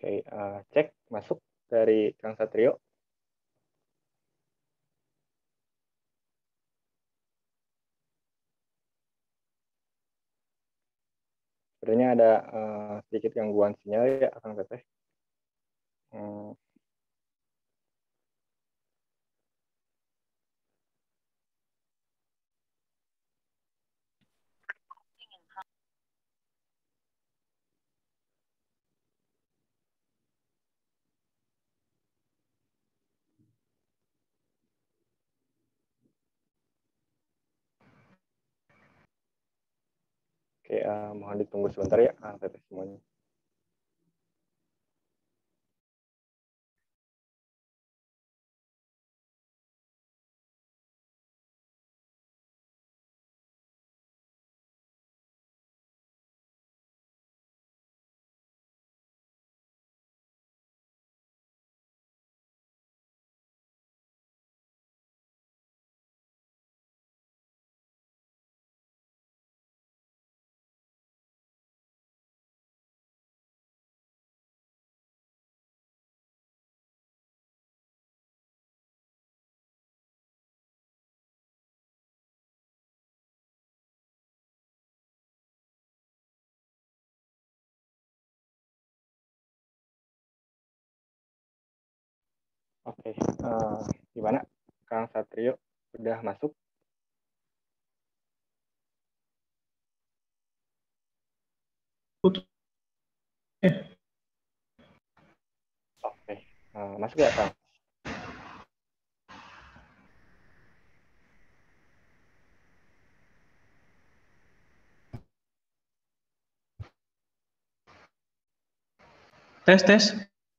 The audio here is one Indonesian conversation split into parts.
Oke, uh, cek masuk dari Kang Satrio. Sebenarnya ada uh, sedikit gangguan sinyal ya, Kang Teteh. Hmm. Uh, mohon ditunggu sebentar ya, Teteh semuanya. Oke, uh, gimana Kang Satrio sudah masuk? Oke, uh, masuk ya Kang? Tes tes,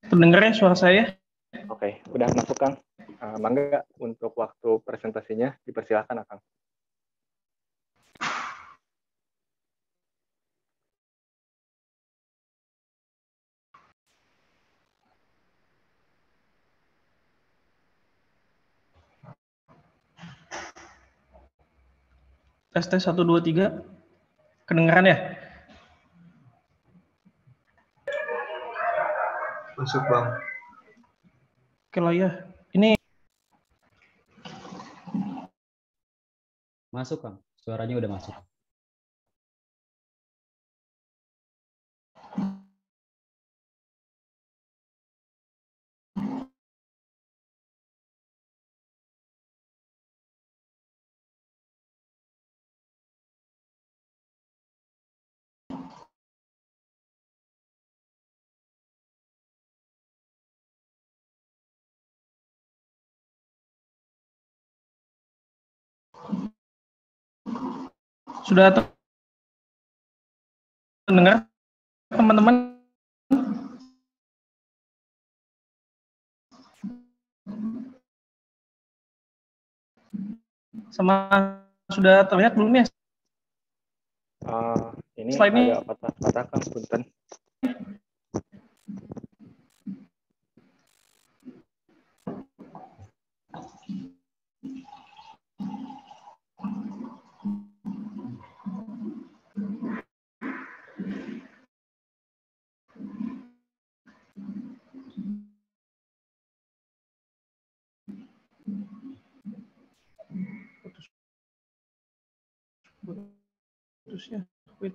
terdengar ya suara saya? Oke, udah masuk Kang. Uh, mangga untuk waktu presentasinya dipersilakan Kang. Tes tes satu dua tiga, kedengeran ya? Masuk bang. Oke lah ya. Ini Masuk, Kang. Suaranya udah masuk. Sudah terdengar teman-teman? Sama sudah terlihat belum ya? Uh, ini Slide ini- agak patah-patah Kang, punten. Terus ya, wait.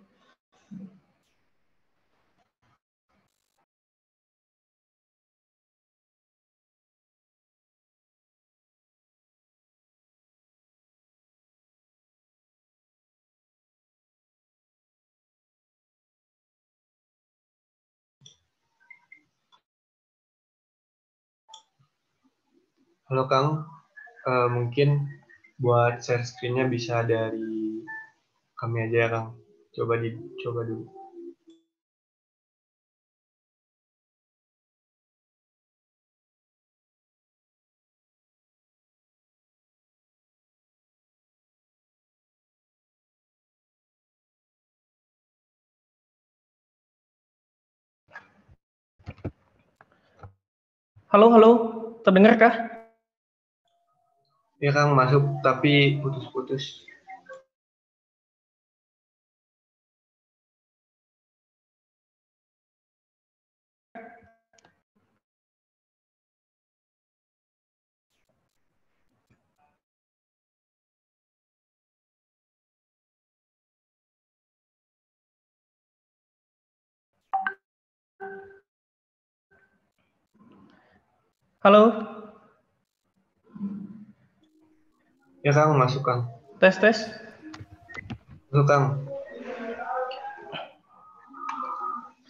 Halo Kang, Eh, mungkin buat share screen-nya bisa dari kami aja ya Kang. Coba dicoba dulu. Halo, halo, terdengar kah? Ya Kang masuk tapi putus-putus. Halo, Ya Kang, masuk Kang. tes tes. Masuk Kang.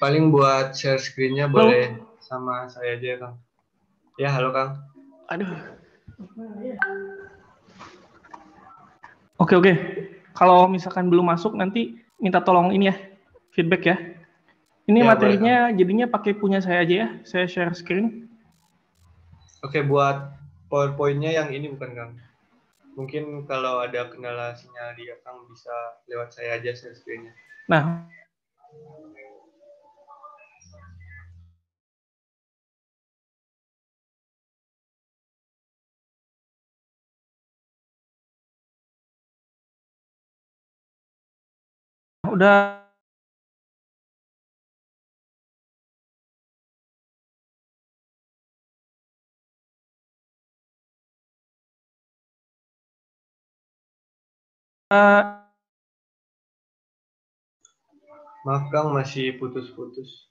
Paling buat share screen-nya boleh sama saya aja Kang. Ya, halo Kang. Aduh. Oke oke. Kalau misalkan belum masuk nanti minta tolong ini ya feedback ya. Ini Ya, materinya jadinya pakai punya saya aja ya. Saya share screen. Oke, buat PowerPoint-nya yang ini bukan Kang. Mungkin kalau ada kendala sinyal di Kang bisa lewat saya aja share screen-nya. Nah, udah Maaf Kang, masih putus-putus.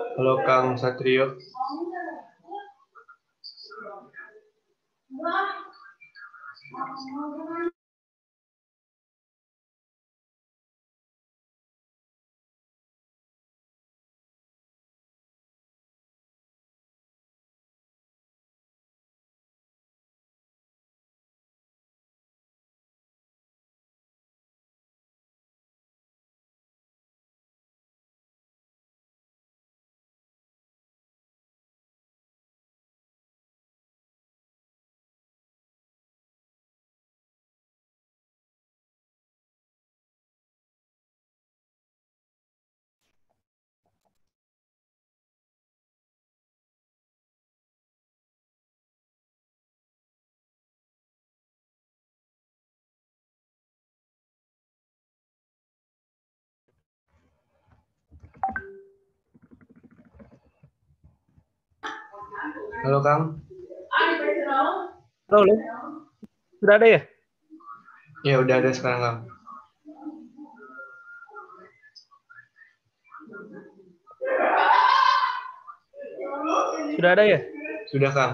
Halo Kang Satrio. Halo Kang. halo, halo. Sudah ada ya? Ya udah ada sekarang Kang. Sudah ada ya? Sudah Kang.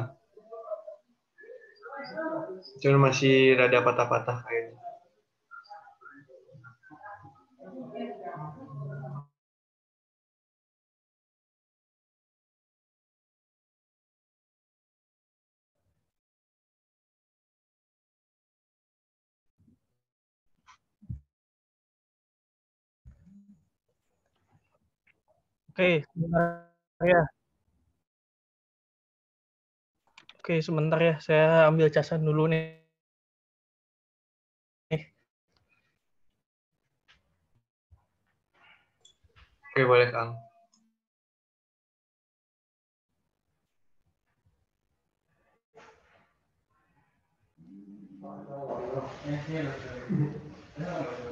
Cuma masih rada patah-patah kayaknya. Oke, sebentar ya. Oke, sebentar ya. Saya ambil casan dulu nih. Oke, boleh, Kang.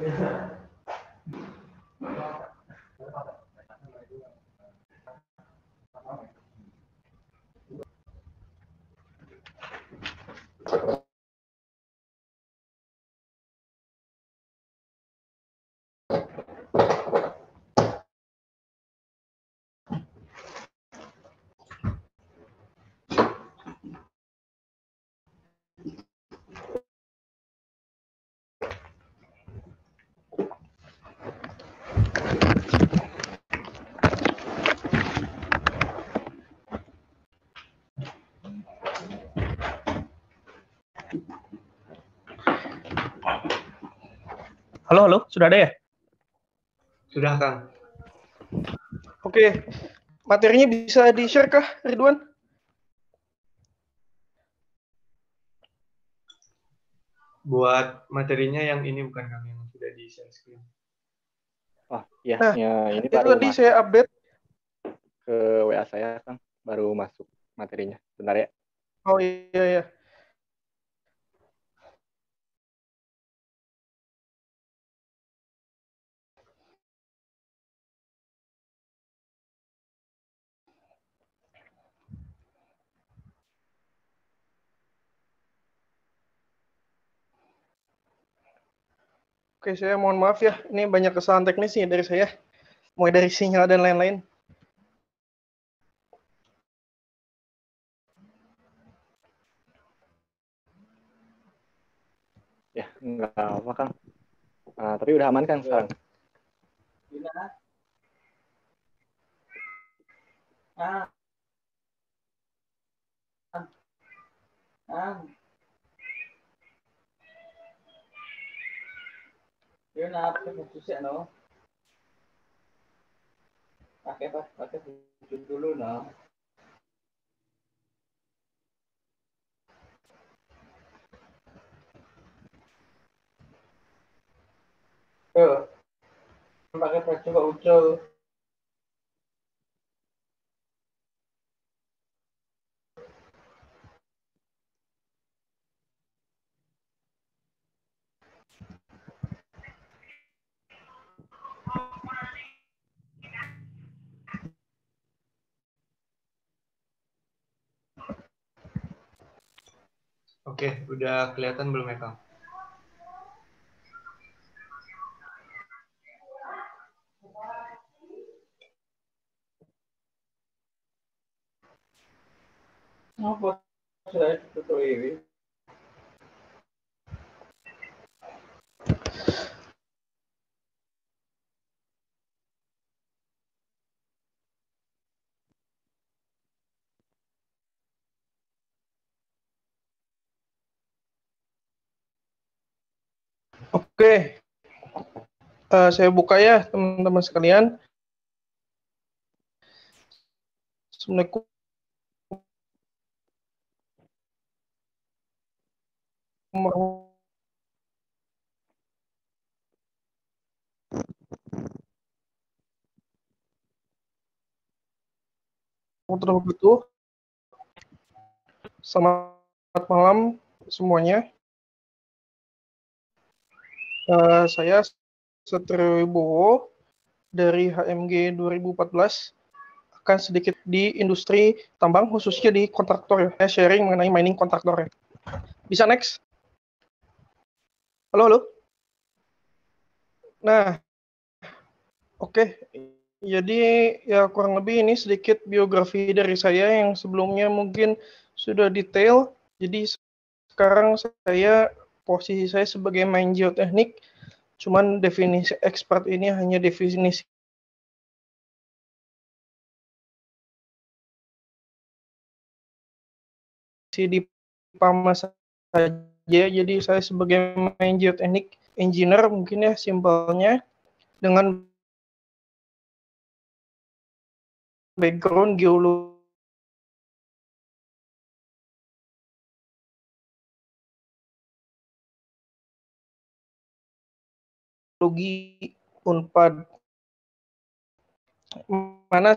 Ini Halo, halo, sudah ada ya? Sudah, Kang. Oke, materinya bisa di-share kah, Ridwan? Buat materinya yang ini bukan Kang, yang sudah di share screen. Oh iya, Nah, ya, ini Itu baru tadi masuk saya update. ke WA saya kan, baru masuk materinya. Bentar ya. Oh iya, iya. Oke, saya mohon maaf ya. Ini banyak kesalahan teknis nih dari saya. Mulai dari sinyal dan lain-lain. Ya, enggak apa kan. Ah, tapi udah aman kan sekarang? Ah. Ah. Yun na, magsusi ano? Pakai pa, pakai dulu na. Eh, pakai pa coba ucul. Oke, udah kelihatan belum ya, Kang? Apa? Saya tutup ini. Oke. Eh, saya buka ya, teman-teman sekalian. Assalamualaikum warahmatullahi wabarakatuh. Selamat malam semuanya. Eh, saya Satrio Wibowo dari HMG 2014 akan sedikit di industri tambang khususnya di kontraktor ya. Saya sharing mengenai mining kontraktor ya. Bisa next? Halo, halo. Nah, oke. Jadi ya kurang lebih ini sedikit biografi dari saya yang sebelumnya mungkin sudah detail. Jadi sekarang saya posisi saya sebagai main geoteknik, cuman definisi expert ini hanya definisi di PAMA saja. Jadi saya sebagai main geoteknik engineer mungkin ya simpelnya dengan background geologi Geologi Unpad. Mana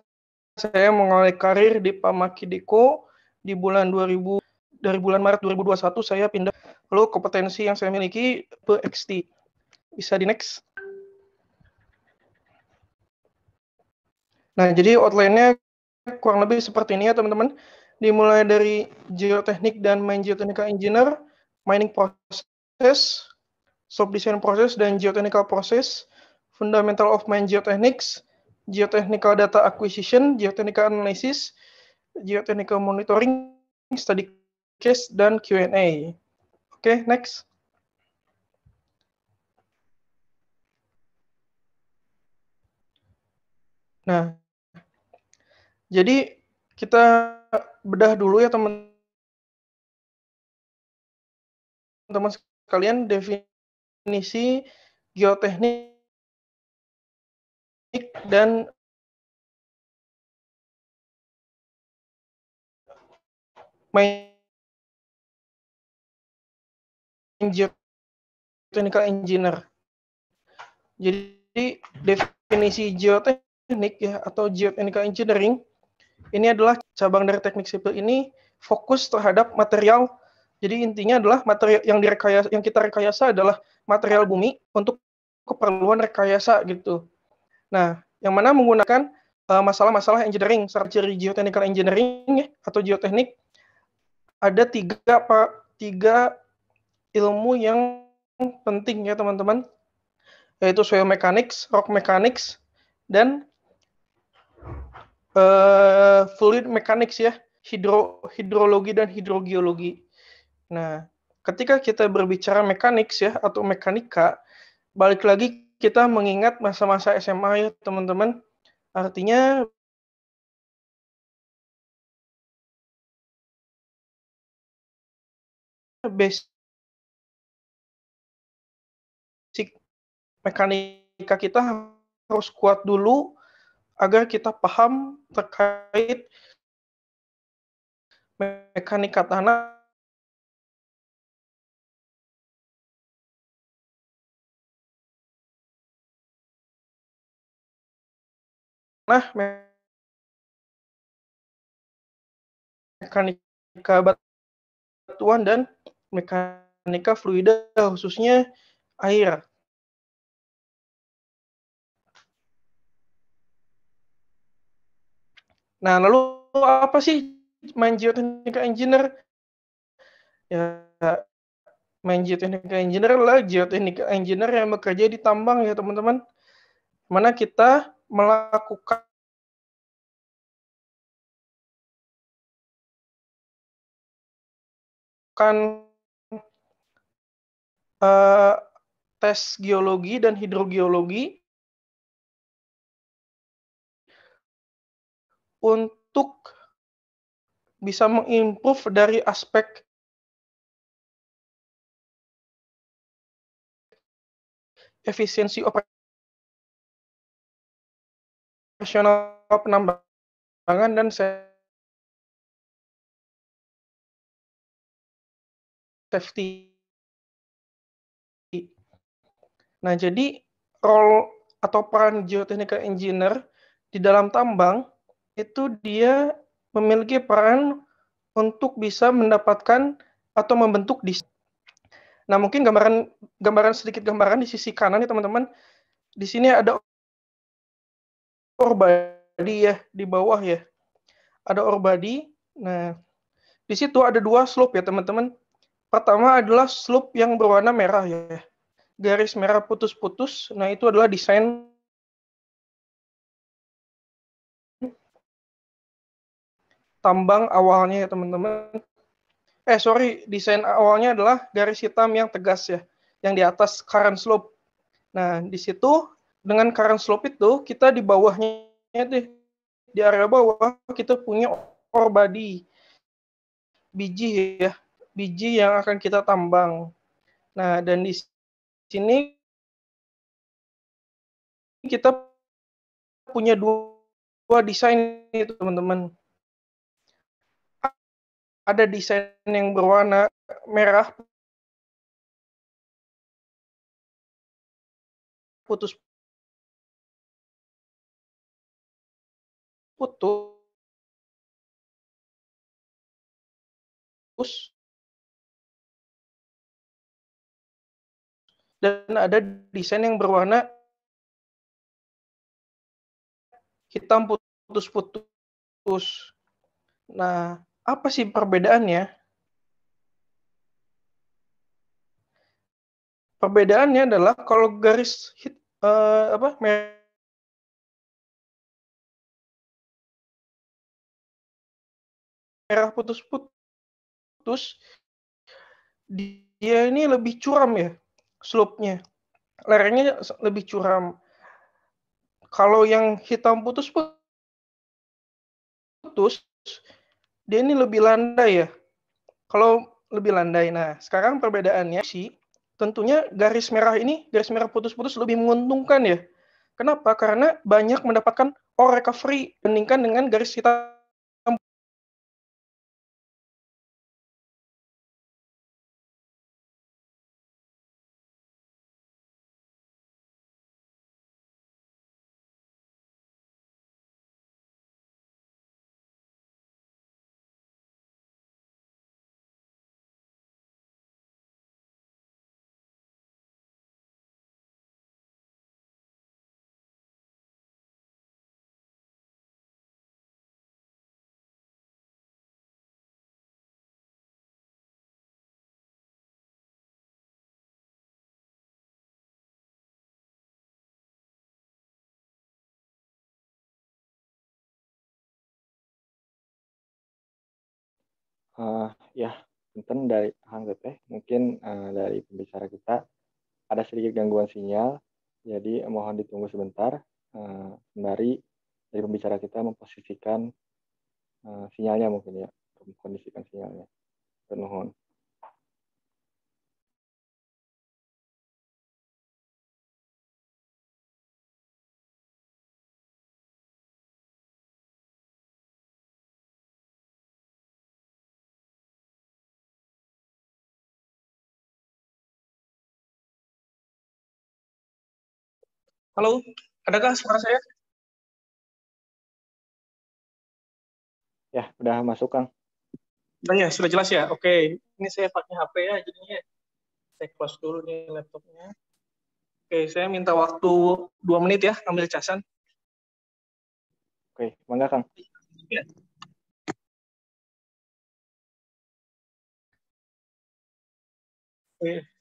saya mengawali karir di Pamakideko di bulan 2000 dari bulan Maret 2021 saya pindah lalu kompetensi yang saya miliki ke XT. Bisa di next. Nah, jadi outline-nya kurang lebih seperti ini ya teman-teman. Dimulai dari geoteknik dan main geotechnical engineer, mining process, soft design process dan geotechnical process, fundamental of mine geotechnics, geotechnical data acquisition, geotechnical analysis, geotechnical monitoring, study case, dan Q&A. Oke, next. Nah, jadi kita bedah dulu ya teman-teman sekalian definisi geoteknik dan main geotechnical engineer. Jadi definisi geoteknik ya atau geotechnical engineering ini adalah cabang dari teknik sipil ini fokus terhadap material. Jadi intinya adalah material yang direkayasa yang kita rekayasa adalah material bumi untuk keperluan rekayasa gitu. Nah, yang mana menggunakan eh, masalah-masalah uh, engineering, ciri geotechnical engineering ya, atau geoteknik ada tiga pak tiga ilmu yang penting ya teman-teman yaitu soil mechanics, rock mechanics, dan uh, fluid mechanics ya, hidro hidrologi dan hidrogeologi. Nah, ketika kita berbicara mechanics ya atau mekanika, balik lagi kita mengingat masa-masa SMA ya teman-teman. Artinya basic mekanika kita harus kuat dulu agar kita paham terkait mekanika tanah nah mekanika batuan dan mekanika fluida khususnya air. Nah, lalu apa sih main geoteknika engineer? Ya, main geoteknika engineer adalah geoteknika engineer yang bekerja di tambang ya teman-teman. Mana kita melakukan uh, tes geologi dan hidrogeologi untuk bisa mengimprove dari aspek efisiensi operasional penambangan dan safety. Nah, jadi role atau peran geotechnical engineer di dalam tambang itu dia memiliki peran untuk bisa mendapatkan atau membentuk di Nah, mungkin gambaran gambaran sedikit gambaran di sisi kanan ya teman-teman. Di sini ada ore body ya di bawah ya. Ada ore body. Nah, di situ ada dua slope ya teman-teman. Pertama adalah slope yang berwarna merah ya. Garis merah putus-putus. Nah, itu adalah desain tambang awalnya ya teman-teman. Eh sorry, desain awalnya adalah garis hitam yang tegas ya, yang di atas current slope. Nah di situ dengan current slope itu kita di bawahnya deh, di area bawah kita punya ore body, biji ya, biji yang akan kita tambang. Nah dan di sini kita punya dua, dua desain itu teman-teman ada desain yang berwarna merah putus putus dan ada desain yang berwarna hitam putus-putus. Nah, apa sih perbedaannya? Perbedaannya adalah kalau garis hit, uh, apa merah putus-putus dia ini lebih curam ya slope-nya. Lerengnya lebih curam. Kalau yang hitam putus-putus dia ini lebih landai ya. Kalau lebih landai. Nah, sekarang perbedaannya sih tentunya garis merah ini, garis merah putus-putus lebih menguntungkan ya. Kenapa? Karena banyak mendapatkan all recovery dibandingkan dengan garis hitam Uh, ya, punten dari Hang Teteh, mungkin uh, dari pembicara kita ada sedikit gangguan sinyal, jadi mohon ditunggu sebentar uh, sembari dari pembicara kita memposisikan uh, sinyalnya mungkin ya, kondisikan sinyalnya. Termohon. Halo, adakah suara saya? Ya, udah masuk, Kang. Udah ya, sudah jelas ya. Oke, ini saya pakai HP ya, jadinya saya close dulu nih laptopnya. Oke, saya minta waktu dua menit ya, ambil casan. Oke, mangga, Kang. Ya. Oke.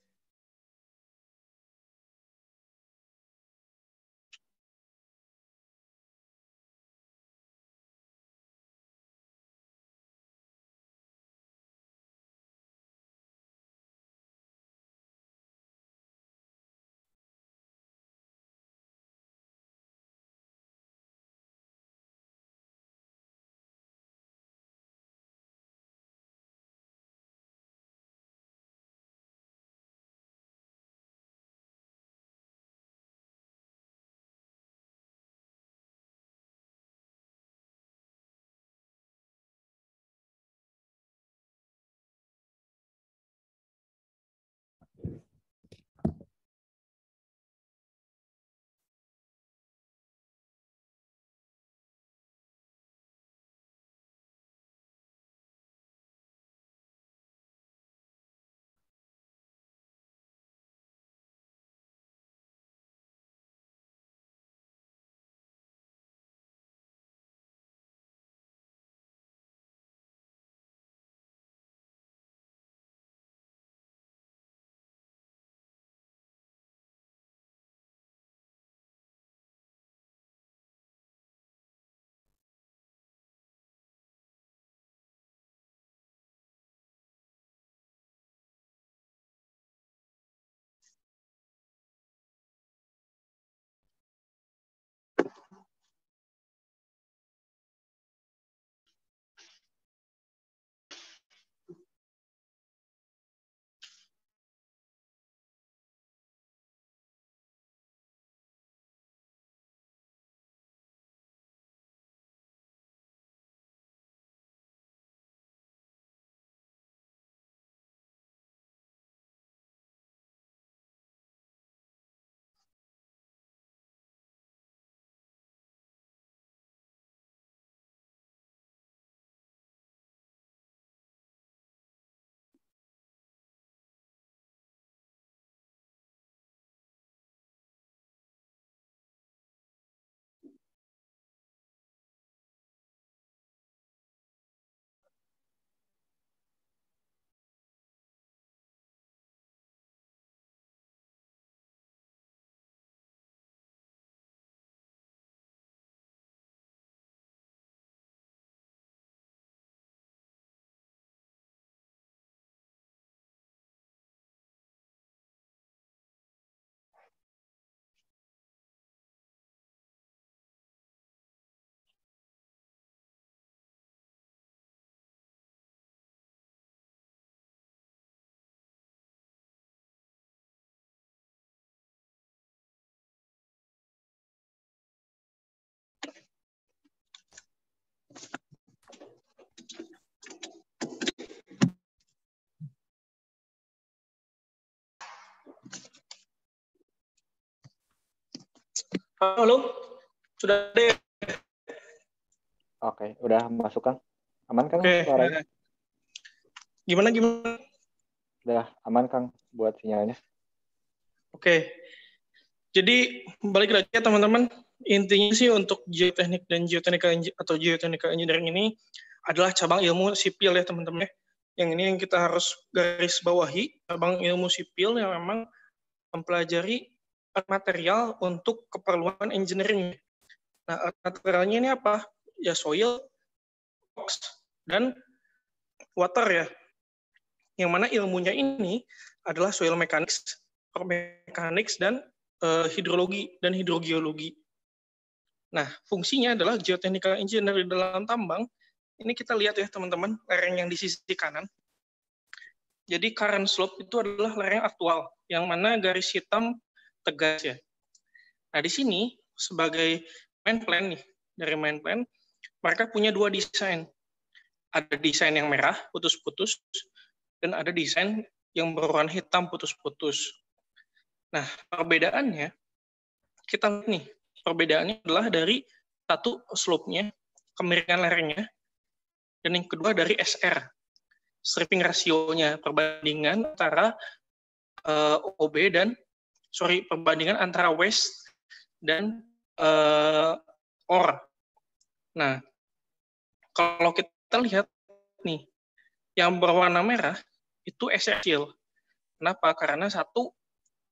Halo, sudah deh. Ya? Oke, udah masuk kan? Aman kan suaranya? Gimana gimana? Udah aman Kang buat sinyalnya. Oke. Jadi balik lagi ya teman-teman. Intinya sih untuk geoteknik dan geoteknika engi- atau geoteknika engineering ini adalah cabang ilmu sipil ya teman-teman. ya. Yang ini yang kita harus garis bawahi, cabang ilmu sipil yang memang mempelajari material untuk keperluan engineering. Nah, materialnya ini apa? Ya soil, rocks, dan water ya. Yang mana ilmunya ini adalah soil mechanics, rock mechanics, dan eh, hidrologi dan hidrogeologi. Nah, fungsinya adalah geotechnical engineer di dalam tambang. Ini kita lihat ya teman-teman, lereng yang di sisi kanan. Jadi current slope itu adalah lereng aktual, yang mana garis hitam tegas ya. Nah, di sini sebagai main plan nih, dari main plan, mereka punya dua desain. Ada desain yang merah, putus-putus, dan ada desain yang berwarna hitam putus-putus. Nah, perbedaannya, kita lihat nih, perbedaannya adalah dari satu slope-nya, kemiringan lerengnya, dan yang kedua dari SR, stripping rasionya, perbandingan antara eh, OB dan, sorry, perbandingan antara west dan eh, OR. Nah, kalau kita lihat nih, yang berwarna merah itu SR. Kenapa? Karena satu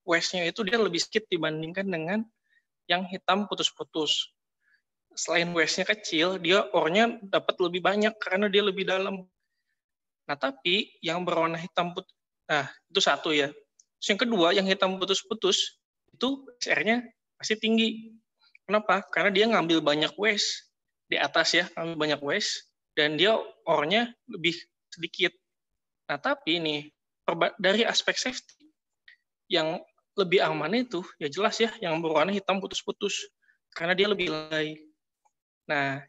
westnya itu dia lebih sedikit dibandingkan dengan yang hitam putus-putus. Selain westnya kecil, dia ornya dapat lebih banyak karena dia lebih dalam. Nah, tapi yang berwarna hitam putih, nah itu satu ya. Terus yang kedua, yang hitam putus-putus, itu SR-nya pasti tinggi. Kenapa? Karena dia ngambil banyak west di atas ya, ngambil banyak west, dan dia ornya lebih sedikit. Nah, tapi perba- dari aspek safety, yang lebih aman itu ya jelas ya yang berwarna hitam putus-putus karena dia lebih lay. Nah,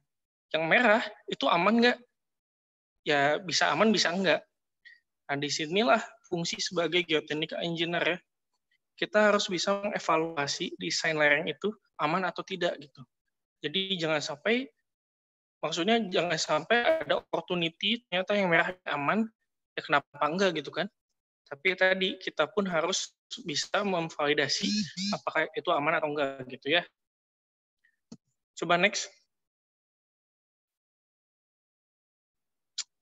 yang merah itu aman nggak? Ya bisa aman bisa enggak. Nah, di sinilah fungsi sebagai geoteknik engineer ya. Kita harus bisa mengevaluasi desain lereng itu aman atau tidak gitu. Jadi jangan sampai maksudnya jangan sampai ada opportunity ternyata yang merah aman ya kenapa enggak gitu kan. Tapi tadi kita pun harus bisa memvalidasi apakah itu aman atau enggak gitu ya. Coba next.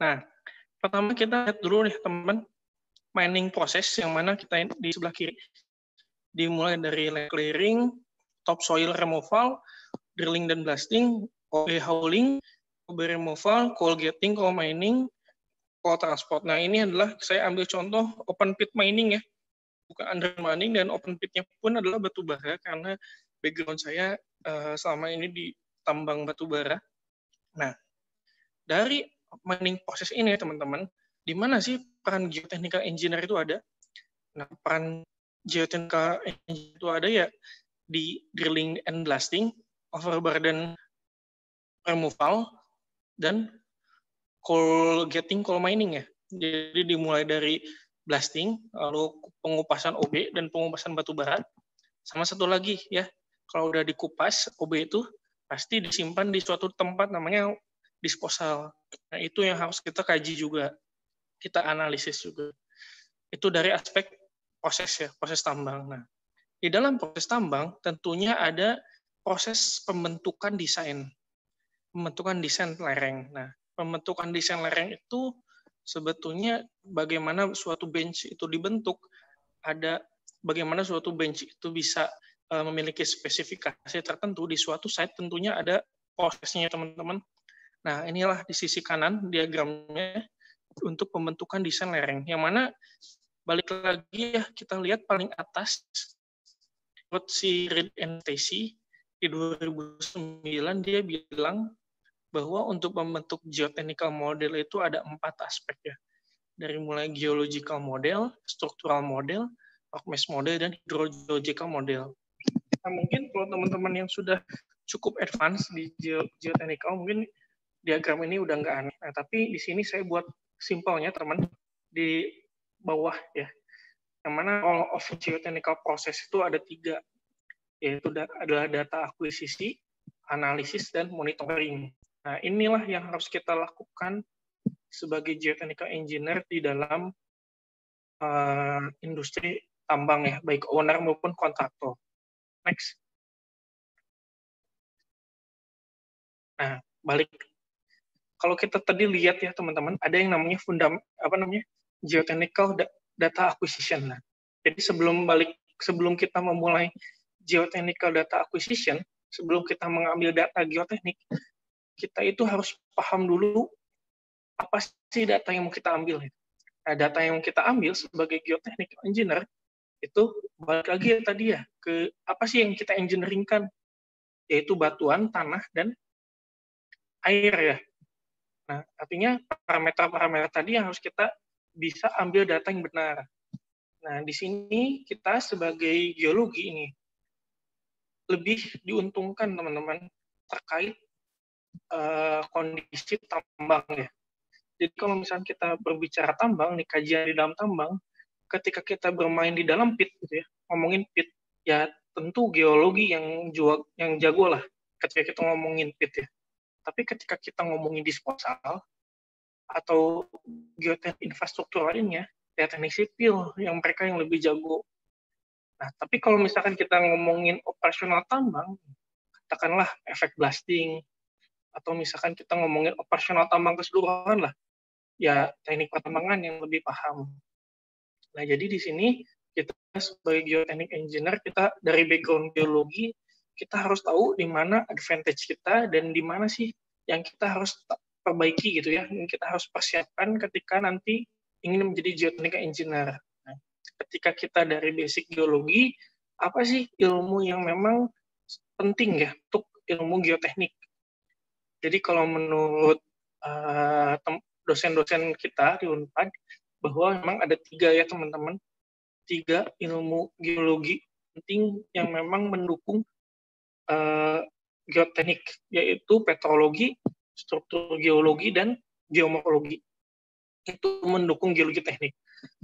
Nah, pertama kita lihat dulu nih teman mining proses yang mana kita di sebelah kiri. Dimulai dari land clearing, topsoil removal, drilling dan blasting, OB hauling, OB removal, coal getting, coal mining, coal transport. Nah, ini adalah saya ambil contoh open pit mining ya. Bukan under mining dan open pitnya pun adalah batu bara karena background saya eh, selama ini di tambang batu bara. Nah, dari mining proses ini teman-teman, di mana sih peran geotechnical engineer itu ada? Nah, peran geotechnical engineer itu ada ya di drilling and blasting, overburden removal, dan coal getting, coal mining ya. Jadi dimulai dari blasting, lalu pengupasan OB dan pengupasan batu bara. Sama satu lagi ya, kalau udah dikupas OB itu pasti disimpan di suatu tempat namanya disposal. Nah, itu yang harus kita kaji juga. Kita analisis juga. Itu dari aspek proses ya, proses tambang. Nah, di dalam proses tambang tentunya ada proses pembentukan desain. Pembentukan desain lereng. Nah, pembentukan desain lereng itu sebetulnya bagaimana suatu bench itu dibentuk, ada bagaimana suatu bench itu bisa uh, memiliki spesifikasi tertentu di suatu site tentunya ada prosesnya teman-teman. Nah, inilah di sisi kanan diagramnya untuk pembentukan desain lereng. Yang mana balik lagi ya kita lihat paling atas menurut si Reed and Stacy di 2009 dia bilang bahwa untuk membentuk geotechnical model itu ada empat aspek ya. Dari mulai geological model, structural model, rock mass model, dan hydrogeological model. Nah, mungkin kalau teman-teman yang sudah cukup advance di geotechnical, mungkin diagram ini udah nggak aneh. Nah, tapi di sini saya buat simpelnya, teman, di bawah ya. Yang mana all of geotechnical process itu ada tiga. yaitu adalah data akuisisi, analisis, dan monitoring. Nah, inilah yang harus kita lakukan sebagai geotechnical engineer di dalam uh, industri tambang ya, baik owner maupun kontraktor. Next. Nah, balik. Kalau kita tadi lihat ya teman-teman, ada yang namanya fundam apa namanya geotechnical data acquisition. Nah, jadi sebelum balik sebelum kita memulai geotechnical data acquisition, sebelum kita mengambil data geoteknik, kita itu harus paham dulu apa sih data yang mau kita ambil. Nah, data yang kita ambil sebagai geoteknik engineer itu balik lagi ya tadi ya ke apa sih yang kita engineeringkan yaitu batuan, tanah dan air ya. Nah, artinya parameter-parameter tadi yang harus kita bisa ambil data yang benar. Nah, di sini kita sebagai geologi ini lebih diuntungkan teman-teman terkait uh, kondisi tambang ya. Jadi kalau misalnya kita berbicara tambang, nih kajian di dalam tambang, ketika kita bermain di dalam pit gitu ya, ngomongin pit, ya tentu geologi yang jual, yang jago lah ketika kita ngomongin pit ya. Tapi ketika kita ngomongin disposal atau geoteknik infrastruktur lainnya, ya teknik sipil yang mereka yang lebih jago. Nah, tapi kalau misalkan kita ngomongin operasional tambang, katakanlah efek blasting, atau misalkan kita ngomongin operasional tambang keseluruhan lah, ya teknik pertambangan yang lebih paham. Nah, jadi di sini kita sebagai geoteknik engineer, kita dari background geologi, kita harus tahu di mana advantage kita dan di mana sih yang kita harus perbaiki gitu ya, yang kita harus persiapkan ketika nanti ingin menjadi geoteknik engineer. Nah, ketika kita dari basic geologi, apa sih ilmu yang memang penting ya untuk ilmu geoteknik? Jadi kalau menurut uh, dosen-dosen kita di Unpad bahwa memang ada tiga ya teman-teman. Tiga ilmu geologi penting yang memang mendukung uh, geoteknik yaitu petrologi, struktur geologi dan geomorfologi. Itu mendukung geologi teknik.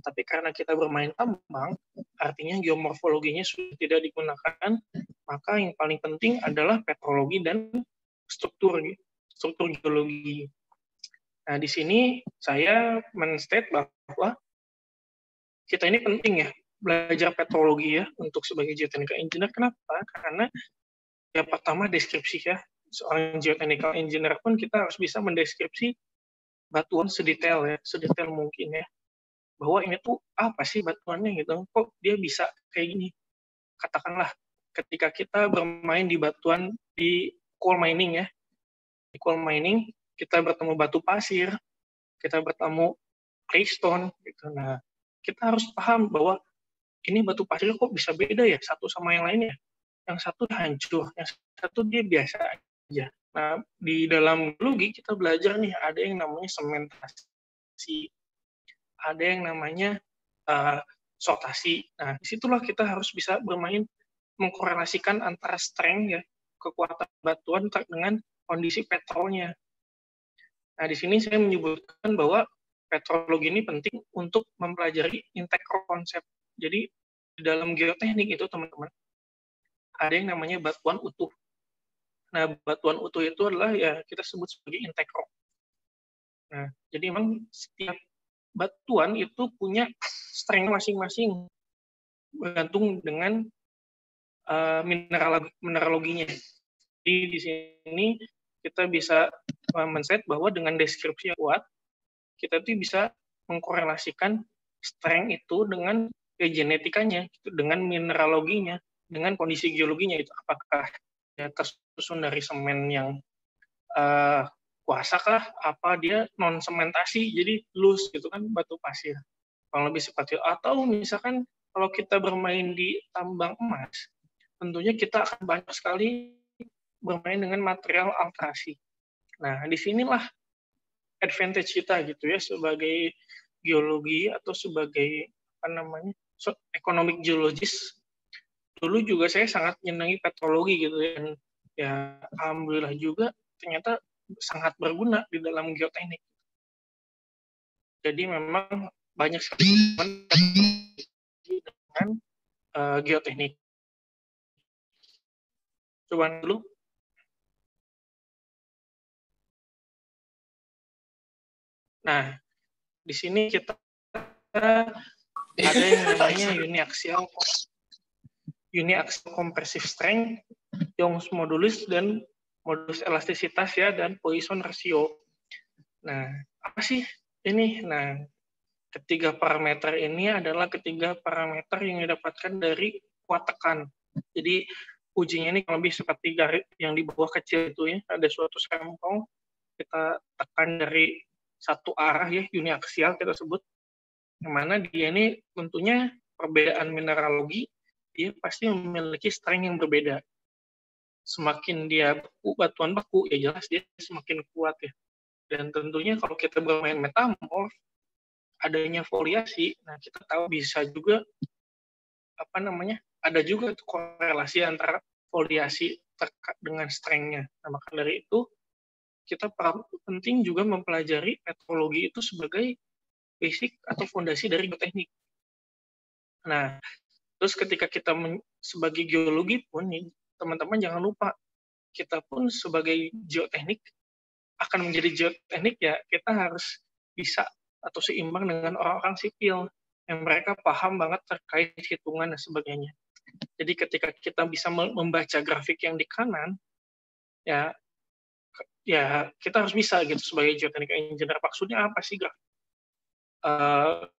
Tapi karena kita bermain tambang, artinya geomorfologinya sudah tidak digunakan, maka yang paling penting adalah petrologi dan struktur struktur geologi. Nah, di sini saya men-state bahwa kita ini penting ya belajar petrologi ya untuk sebagai geotechnical engineer. Kenapa? Karena yang pertama deskripsi ya. Seorang geotechnical engineer pun kita harus bisa mendeskripsi batuan sedetail ya, sedetail mungkin ya. Bahwa ini tuh apa sih batuannya gitu. Kok dia bisa kayak gini? Katakanlah ketika kita bermain di batuan di coal mining ya. Coal mining kita bertemu batu pasir, kita bertemu claystone gitu. Nah, kita harus paham bahwa ini batu pasir kok bisa beda ya satu sama yang lainnya. Yang satu hancur, yang satu dia biasa aja. Nah, di dalam geologi kita belajar nih ada yang namanya sementasi, ada yang namanya uh, sortasi. Nah, di situlah kita harus bisa bermain mengkorelasikan antara strength ya kekuatan batuan dengan kondisi petrolnya. Nah, di sini saya menyebutkan bahwa petrologi ini penting untuk mempelajari integral konsep. Jadi, di dalam geoteknik itu, teman-teman, ada yang namanya batuan utuh. Nah, batuan utuh itu adalah ya kita sebut sebagai integral. Nah, jadi memang setiap batuan itu punya strength masing-masing bergantung dengan uh, mineral mineraloginya. Jadi di sini kita bisa men-set bahwa dengan deskripsi yang kuat, kita tuh bisa mengkorelasikan strength itu dengan ya, genetikanya, gitu, dengan mineraloginya, dengan kondisi geologinya itu apakah ya tersusun dari semen yang uh, kuasa kah, apa dia non sementasi jadi loose gitu kan batu pasir. Kalau lebih seperti itu. Atau misalkan kalau kita bermain di tambang emas, tentunya kita akan banyak sekali bermain dengan material alterasi. Nah, di sinilah advantage kita gitu ya sebagai geologi atau sebagai apa namanya so, economic geologist. Dulu juga saya sangat menyenangi petrologi gitu ya. Dan ya alhamdulillah juga ternyata sangat berguna di dalam geoteknik. Jadi memang banyak sekali dengan uh, geoteknik. Coba dulu. Nah, di sini kita ada yang namanya uniaxial uniaxial compressive strength, Young's modulus dan modulus elastisitas ya dan Poisson ratio. Nah, apa sih ini? Nah, ketiga parameter ini adalah ketiga parameter yang didapatkan dari kuat tekan. Jadi ujinya ini lebih seperti garis yang di bawah kecil itu ya, ada suatu sampel kita tekan dari satu arah ya, uniaksial kita sebut, yang mana dia ini tentunya perbedaan mineralogi, dia pasti memiliki strength yang berbeda. Semakin dia beku, batuan beku, ya jelas dia semakin kuat ya. Dan tentunya kalau kita bermain metamorf, adanya foliasi, nah kita tahu bisa juga apa namanya ada juga korelasi antara foliasi dengan strength-nya. Nah, maka dari itu kita penting juga mempelajari metrologi itu sebagai basic atau fondasi dari geoteknik. Nah, terus ketika kita sebagai geologi pun teman-teman jangan lupa kita pun sebagai geoteknik akan menjadi geoteknik ya kita harus bisa atau seimbang dengan orang-orang sipil yang mereka paham banget terkait hitungan dan sebagainya. Jadi ketika kita bisa membaca grafik yang di kanan, ya ya kita harus bisa gitu sebagai geoteknik engineer. Maksudnya apa sih grafik? Uh,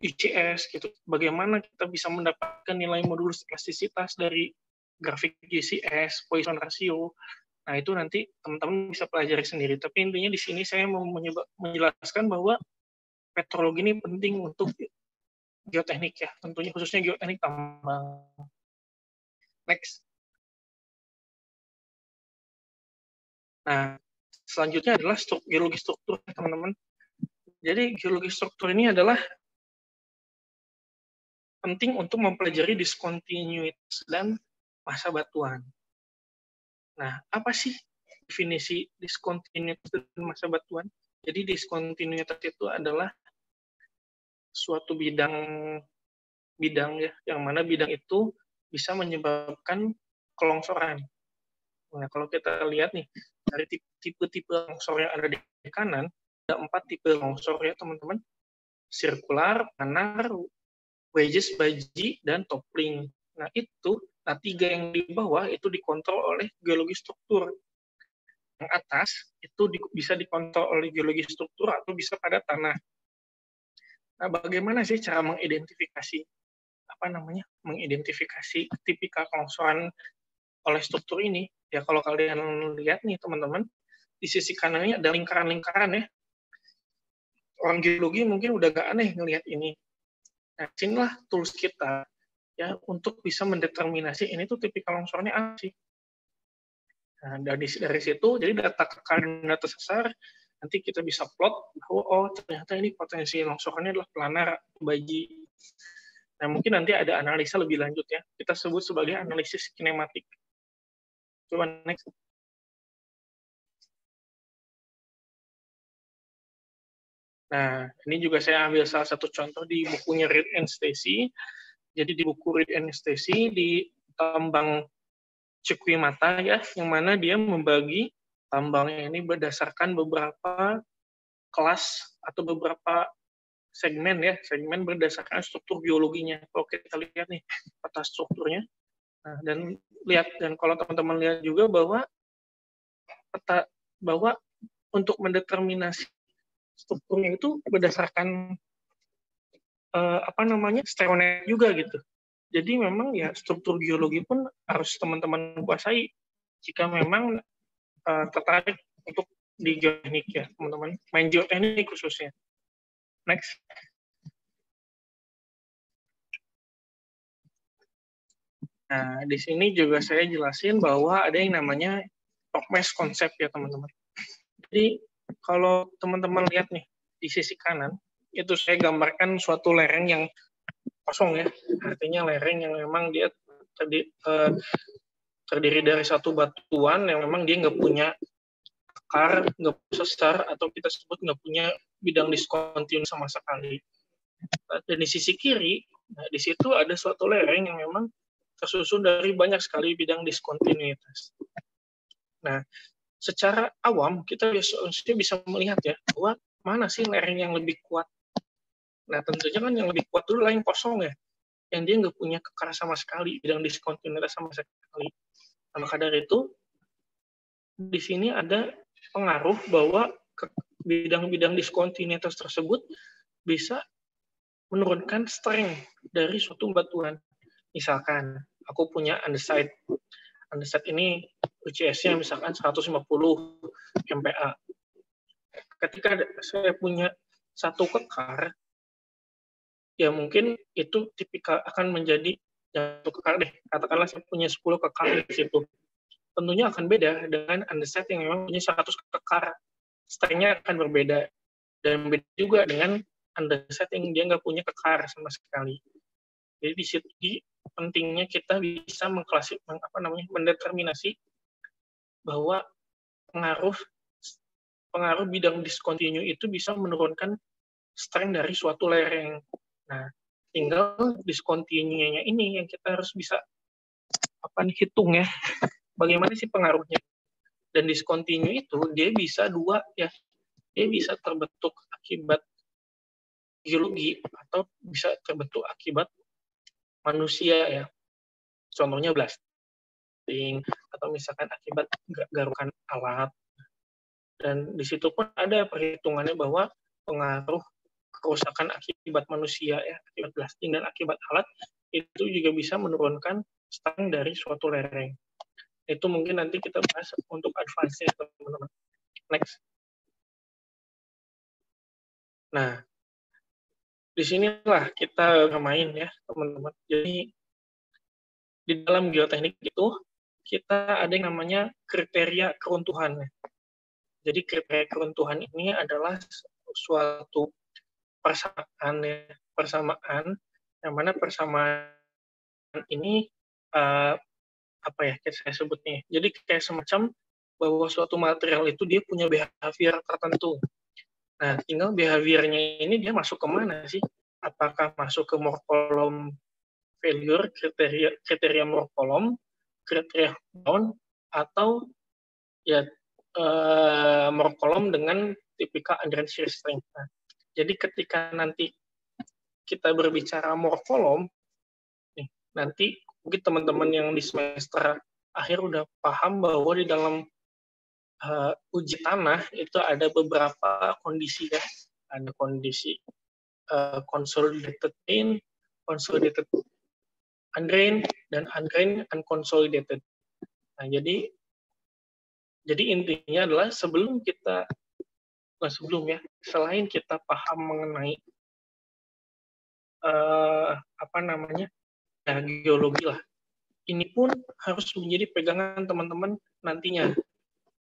eh, gitu. Bagaimana kita bisa mendapatkan nilai modulus elastisitas dari grafik GCS, Poisson ratio. Nah, itu nanti teman-teman bisa pelajari sendiri. Tapi intinya di sini saya mau menjelaskan bahwa petrologi ini penting untuk geoteknik ya, tentunya khususnya geoteknik tambang. Next. Nah, selanjutnya adalah struktur, geologi struktur, teman-teman. Jadi geologi struktur ini adalah penting untuk mempelajari discontinuities dan masa batuan. Nah, apa sih definisi discontinuities dan masa batuan? Jadi discontinuities itu adalah suatu bidang bidang ya, yang mana bidang itu bisa menyebabkan kelongsoran. Nah, kalau kita lihat nih dari tipe-tipe longsor yang ada di kanan, ada empat tipe longsor ya teman-teman. Sirkular, panar, wedges, baji, dan toppling. Nah itu, nah tiga yang di bawah itu dikontrol oleh geologi struktur. Yang atas itu di, bisa dikontrol oleh geologi struktur atau bisa pada tanah. Nah, bagaimana sih cara mengidentifikasi apa namanya mengidentifikasi tipikal kelongsoran oleh struktur ini? Ya kalau kalian lihat nih teman-teman di sisi kanannya ada lingkaran-lingkaran ya. Orang geologi mungkin udah gak aneh ngelihat ini. Nah, sinilah tools kita ya untuk bisa mendeterminasi ini tuh tipikal longsornya apa sih. Nah, dari, dari situ, jadi data kekal data sesar, nanti kita bisa plot bahwa oh ternyata ini potensi longsorannya adalah planar baji. Nah mungkin nanti ada analisa lebih lanjut ya. Kita sebut sebagai analisis kinematik. Coba next. Nah, ini juga saya ambil salah satu contoh di bukunya Reed and Stacy. Jadi di buku Reed and Stacy di tambang Mata ya, yang mana dia membagi tambangnya ini berdasarkan beberapa kelas atau beberapa segmen ya, segmen berdasarkan struktur biologinya. Kalau kita lihat nih peta strukturnya, nah, dan lihat dan kalau teman-teman lihat juga bahwa peta bahwa untuk mendeterminasi strukturnya itu berdasarkan uh, apa namanya stereonet juga gitu. Jadi memang ya struktur geologi pun harus teman-teman kuasai jika memang uh, tertarik untuk di geoteknik ya teman-teman. Main geoteknik khususnya. Next nah di sini juga saya jelasin bahwa ada yang namanya top mesh konsep ya teman-teman jadi kalau teman-teman lihat nih di sisi kanan itu saya gambarkan suatu lereng yang kosong ya artinya lereng yang memang dia tadi eh, terdiri dari satu batuan yang memang dia nggak punya akar, nggak sesar, atau kita sebut nggak punya bidang diskontinu sama sekali. Dan di sisi kiri, nah, di situ ada suatu lereng yang memang tersusun dari banyak sekali bidang diskontinuitas. Nah, secara awam kita biasanya bisa melihat ya bahwa mana sih layering yang lebih kuat. Nah, tentunya kan yang lebih kuat dulu yang kosong ya, yang dia nggak punya kekar sama sekali, bidang diskontinuitas sama sekali. Nah, maka dari itu, di sini ada pengaruh bahwa bidang-bidang diskontinuitas tersebut bisa menurunkan strength dari suatu batuan. Misalkan, aku punya andesite. Andesite ini UCS-nya misalkan 150 MPa. Ketika saya punya satu kekar, ya mungkin itu tipikal akan menjadi satu kekar deh. Katakanlah saya punya 10 kekar di situ. Tentunya akan beda dengan andesite yang memang punya 100 kekar. Strength-nya akan berbeda. Dan beda juga dengan andesite yang dia nggak punya kekar sama sekali. Jadi di situ di pentingnya kita bisa mengklasik apa namanya mendeterminasi bahwa pengaruh pengaruh bidang discontinue itu bisa menurunkan strength dari suatu lereng. Nah, tinggal discontinue-nya ini yang kita harus bisa apa nih hitung ya. Bagaimana sih pengaruhnya? Dan discontinue itu dia bisa dua ya. Dia bisa terbentuk akibat geologi atau bisa terbentuk akibat manusia ya. Contohnya blasting atau misalkan akibat garukan alat. Dan di situ pun ada perhitungannya bahwa pengaruh kerusakan akibat manusia ya, akibat blasting dan akibat alat itu juga bisa menurunkan stang dari suatu lereng. Itu mungkin nanti kita bahas untuk advance teman-teman. Next. Nah, di sinilah kita bermain ya teman-teman. Jadi di dalam geoteknik itu kita ada yang namanya kriteria keruntuhan. Jadi kriteria keruntuhan ini adalah suatu persamaan ya, persamaan yang mana persamaan ini uh, apa ya saya sebutnya. Jadi kayak semacam bahwa suatu material itu dia punya behavior tertentu. Nah, tinggal behaviornya ini dia masuk ke mana sih? Apakah masuk ke morfolom failure, kriteria kriteria morfolom, kriteria down, atau ya uh, morfolom dengan tipikal shear strength. Nah, jadi ketika nanti kita berbicara morfolom, nih, nanti mungkin teman-teman yang di semester akhir udah paham bahwa di dalam uh, uji tanah itu ada beberapa kondisi ya. Ada kondisi uh, consolidated in, consolidated undrained, dan undrained unconsolidated. Nah, jadi jadi intinya adalah sebelum kita bukan sebelum ya, selain kita paham mengenai uh, apa namanya ya, geologi lah, ini pun harus menjadi pegangan teman-teman nantinya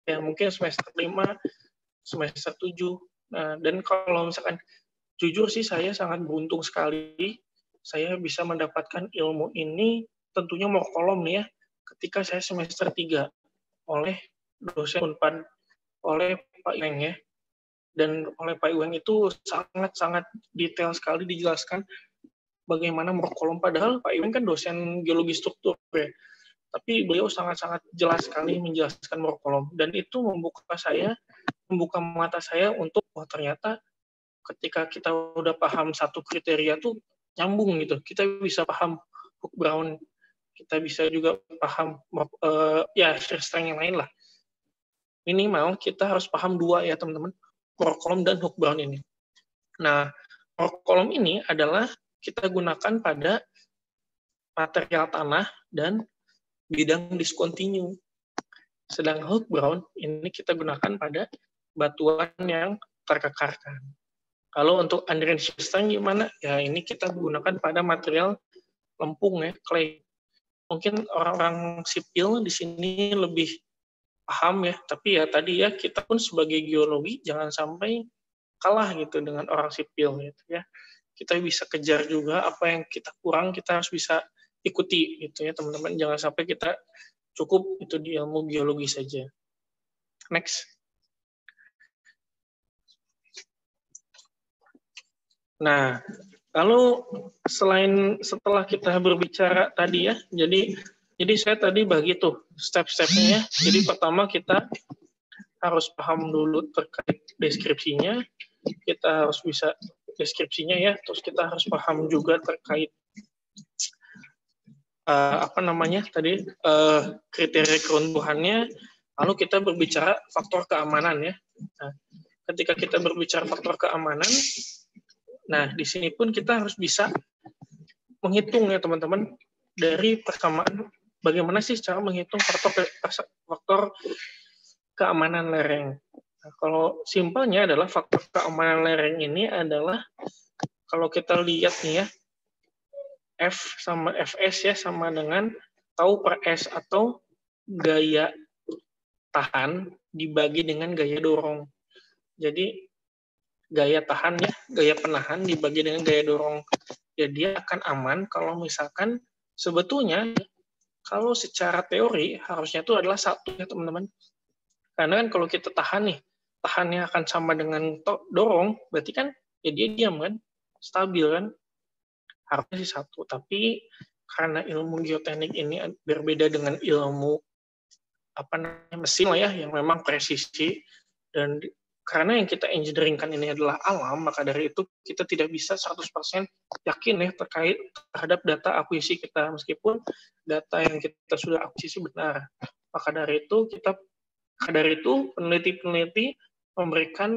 ya mungkin semester 5, semester 7. Nah, dan kalau misalkan jujur sih saya sangat beruntung sekali saya bisa mendapatkan ilmu ini tentunya mau kolom nih ya ketika saya semester 3 oleh dosen Unpad oleh Pak Iweng ya. Dan oleh Pak Iweng itu sangat-sangat detail sekali dijelaskan bagaimana morkolom padahal Pak Iweng kan dosen geologi struktur ya tapi beliau sangat-sangat jelas sekali menjelaskan morkolom dan itu membuka saya membuka mata saya untuk wah oh, ternyata ketika kita udah paham satu kriteria tuh nyambung gitu. Kita bisa paham hook brown kita bisa juga paham uh, ya shear strength yang lain lah. Minimal kita harus paham dua ya teman-teman morkolom dan hook brown ini. Nah morkolom ini adalah kita gunakan pada material tanah dan bidang discontinue. Sedang hook brown ini kita gunakan pada batuan yang terkekarkan. Kalau untuk underend system gimana? Ya ini kita gunakan pada material lempung ya, clay. Mungkin orang-orang sipil di sini lebih paham ya, tapi ya tadi ya kita pun sebagai geologi jangan sampai kalah gitu dengan orang sipil gitu ya. Kita bisa kejar juga apa yang kita kurang, kita harus bisa ikuti gitu ya teman-teman jangan sampai kita cukup itu di ilmu biologi saja next nah Lalu selain setelah kita berbicara tadi ya, jadi jadi saya tadi bagi tuh step-stepnya. ya. Jadi pertama kita harus paham dulu terkait deskripsinya, kita harus bisa deskripsinya ya, terus kita harus paham juga terkait uh, apa namanya tadi uh, kriteria keruntuhannya, lalu kita berbicara faktor keamanan ya. Nah, ketika kita berbicara faktor keamanan, nah di sini pun kita harus bisa menghitung ya teman-teman dari persamaan bagaimana sih cara menghitung faktor faktor keamanan lereng. Nah, kalau simpelnya adalah faktor keamanan lereng ini adalah kalau kita lihat nih ya, F sama Fs ya sama dengan tau per S atau gaya tahan dibagi dengan gaya dorong. Jadi gaya tahan ya, gaya penahan dibagi dengan gaya dorong. Ya dia akan aman kalau misalkan sebetulnya kalau secara teori harusnya itu adalah satu ya teman-teman. Karena kan kalau kita tahan nih, tahannya akan sama dengan dorong, berarti kan ya dia diam kan, stabil kan. Harusnya sih satu, tapi karena ilmu geoteknik ini berbeda dengan ilmu apa namanya mesin lah ya yang memang presisi. Dan karena yang kita engineeringkan ini adalah alam maka dari itu kita tidak bisa 100% yakin ya terkait terhadap data akuisisi kita. Meskipun data yang kita sudah akuisisi benar. Maka dari itu kita maka dari itu peneliti-peneliti memberikan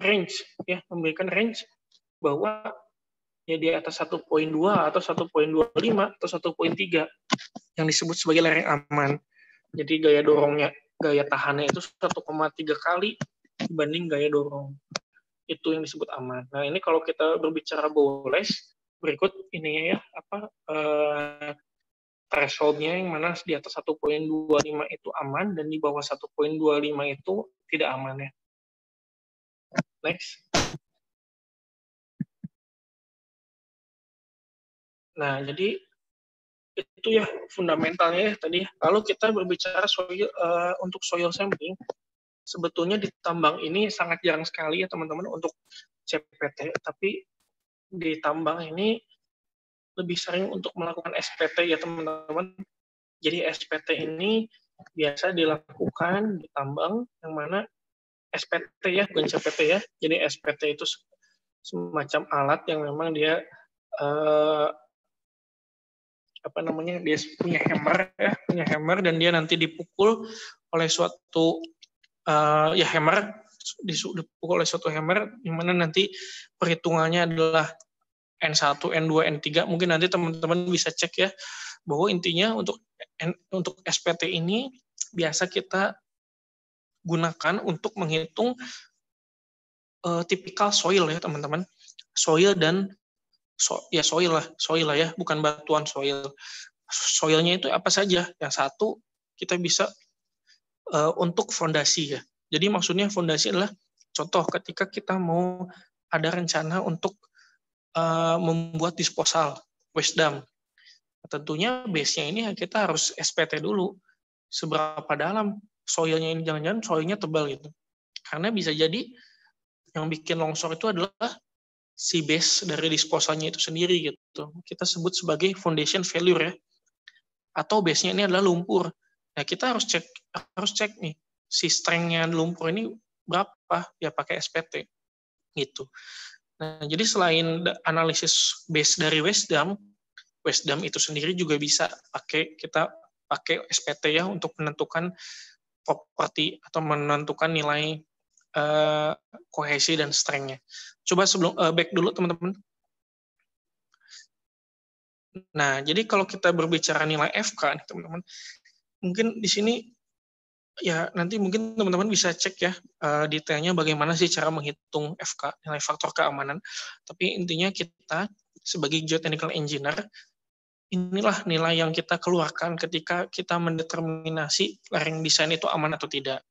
range ya, memberikan range bahwa ya di atas 1.2 atau 1.25 atau 1.3 yang disebut sebagai lereng aman. Jadi gaya dorongnya, gaya tahannya itu 1,3 kali dibanding gaya dorong. Itu yang disebut aman. Nah, ini kalau kita berbicara bowless, berikut ini ya apa eh, thresholdnya yang mana di atas 1.25 itu aman dan di bawah 1.25 itu tidak aman ya. Next. Nah, jadi itu ya fundamentalnya ya tadi. Lalu kita berbicara soil uh, untuk soil sampling. Sebetulnya di tambang ini sangat jarang sekali ya teman-teman untuk CPT, tapi di tambang ini lebih sering untuk melakukan SPT ya teman-teman. Jadi SPT ini biasa dilakukan di tambang yang mana SPT ya, bukan CPT ya. Jadi SPT itu semacam alat yang memang dia eh, apa namanya dia punya hammer ya, punya hammer dan dia nanti dipukul oleh suatu uh, ya hammer dipukul oleh suatu hammer di mana nanti perhitungannya adalah N1, N2, N3 mungkin nanti teman-teman bisa cek ya bahwa intinya untuk untuk SPT ini biasa kita gunakan untuk menghitung uh, tipikal soil ya teman-teman. Soil dan so, ya soil lah soil lah ya bukan batuan soil soilnya itu apa saja yang satu kita bisa uh, untuk fondasi ya jadi maksudnya fondasi adalah contoh ketika kita mau ada rencana untuk uh, membuat disposal waste dump. Tentunya base-nya ini kita harus SPT dulu. Seberapa dalam soilnya ini jangan-jangan soilnya tebal gitu. Karena bisa jadi yang bikin longsor itu adalah si base dari disposalnya itu sendiri gitu. Kita sebut sebagai foundation failure ya. Atau base-nya ini adalah lumpur. Nah, kita harus cek harus cek nih si strength-nya lumpur ini berapa ya pakai SPT gitu. Nah, jadi selain analisis base dari Westdam, Westdam itu sendiri juga bisa pakai kita pakai SPT ya untuk menentukan properti atau menentukan nilai uh, kohesi dan strength-nya. Coba sebelum uh, back dulu teman-teman. Nah, jadi kalau kita berbicara nilai FK nih teman-teman, mungkin di sini ya nanti mungkin teman-teman bisa cek ya uh, detailnya bagaimana sih cara menghitung FK nilai faktor keamanan. Tapi intinya kita sebagai geotechnical engineer inilah nilai yang kita keluarkan ketika kita mendeterminasi lereng desain itu aman atau tidak.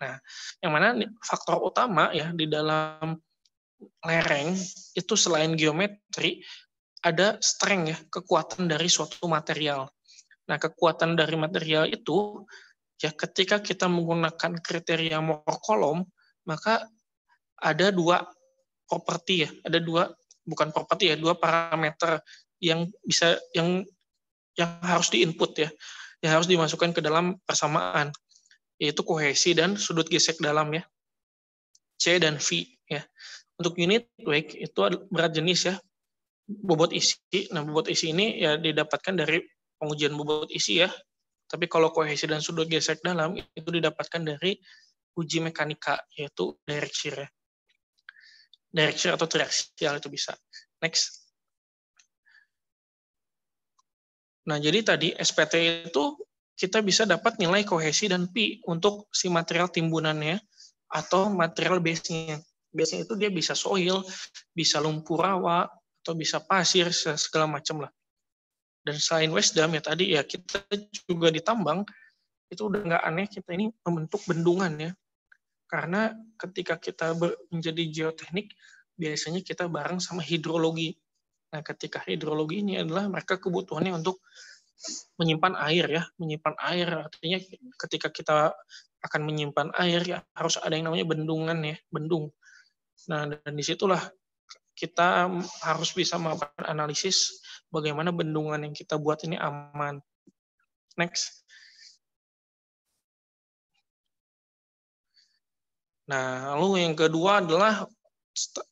Nah, yang mana faktor utama ya di dalam lereng itu selain geometri ada strength ya, kekuatan dari suatu material. Nah, kekuatan dari material itu ya ketika kita menggunakan kriteria kolom maka ada dua properti ya, ada dua bukan properti ya, dua parameter yang bisa yang yang harus diinput ya, yang harus dimasukkan ke dalam persamaan, yaitu kohesi dan sudut gesek dalam ya, C dan V ya. Untuk unit weight itu berat jenis ya, bobot isi. Nah, bobot isi ini ya didapatkan dari pengujian bobot isi ya. Tapi kalau kohesi dan sudut gesek dalam itu didapatkan dari uji mekanika yaitu direct shear ya. Direct shear atau triaxial itu bisa. Next. Nah, jadi tadi SPT itu kita bisa dapat nilai kohesi dan pi untuk si material timbunannya atau material base-nya biasanya itu dia bisa soil, bisa lumpur rawa, atau bisa pasir, segala macam lah. Dan selain Westdam ya tadi ya kita juga ditambang, itu udah nggak aneh kita ini membentuk bendungan ya. Karena ketika kita menjadi geoteknik, biasanya kita bareng sama hidrologi. Nah, ketika hidrologi ini adalah mereka kebutuhannya untuk menyimpan air ya, menyimpan air artinya ketika kita akan menyimpan air ya harus ada yang namanya bendungan ya, bendung. Nah, dan di situlah kita harus bisa melakukan analisis bagaimana bendungan yang kita buat ini aman. Next. Nah, lalu yang kedua adalah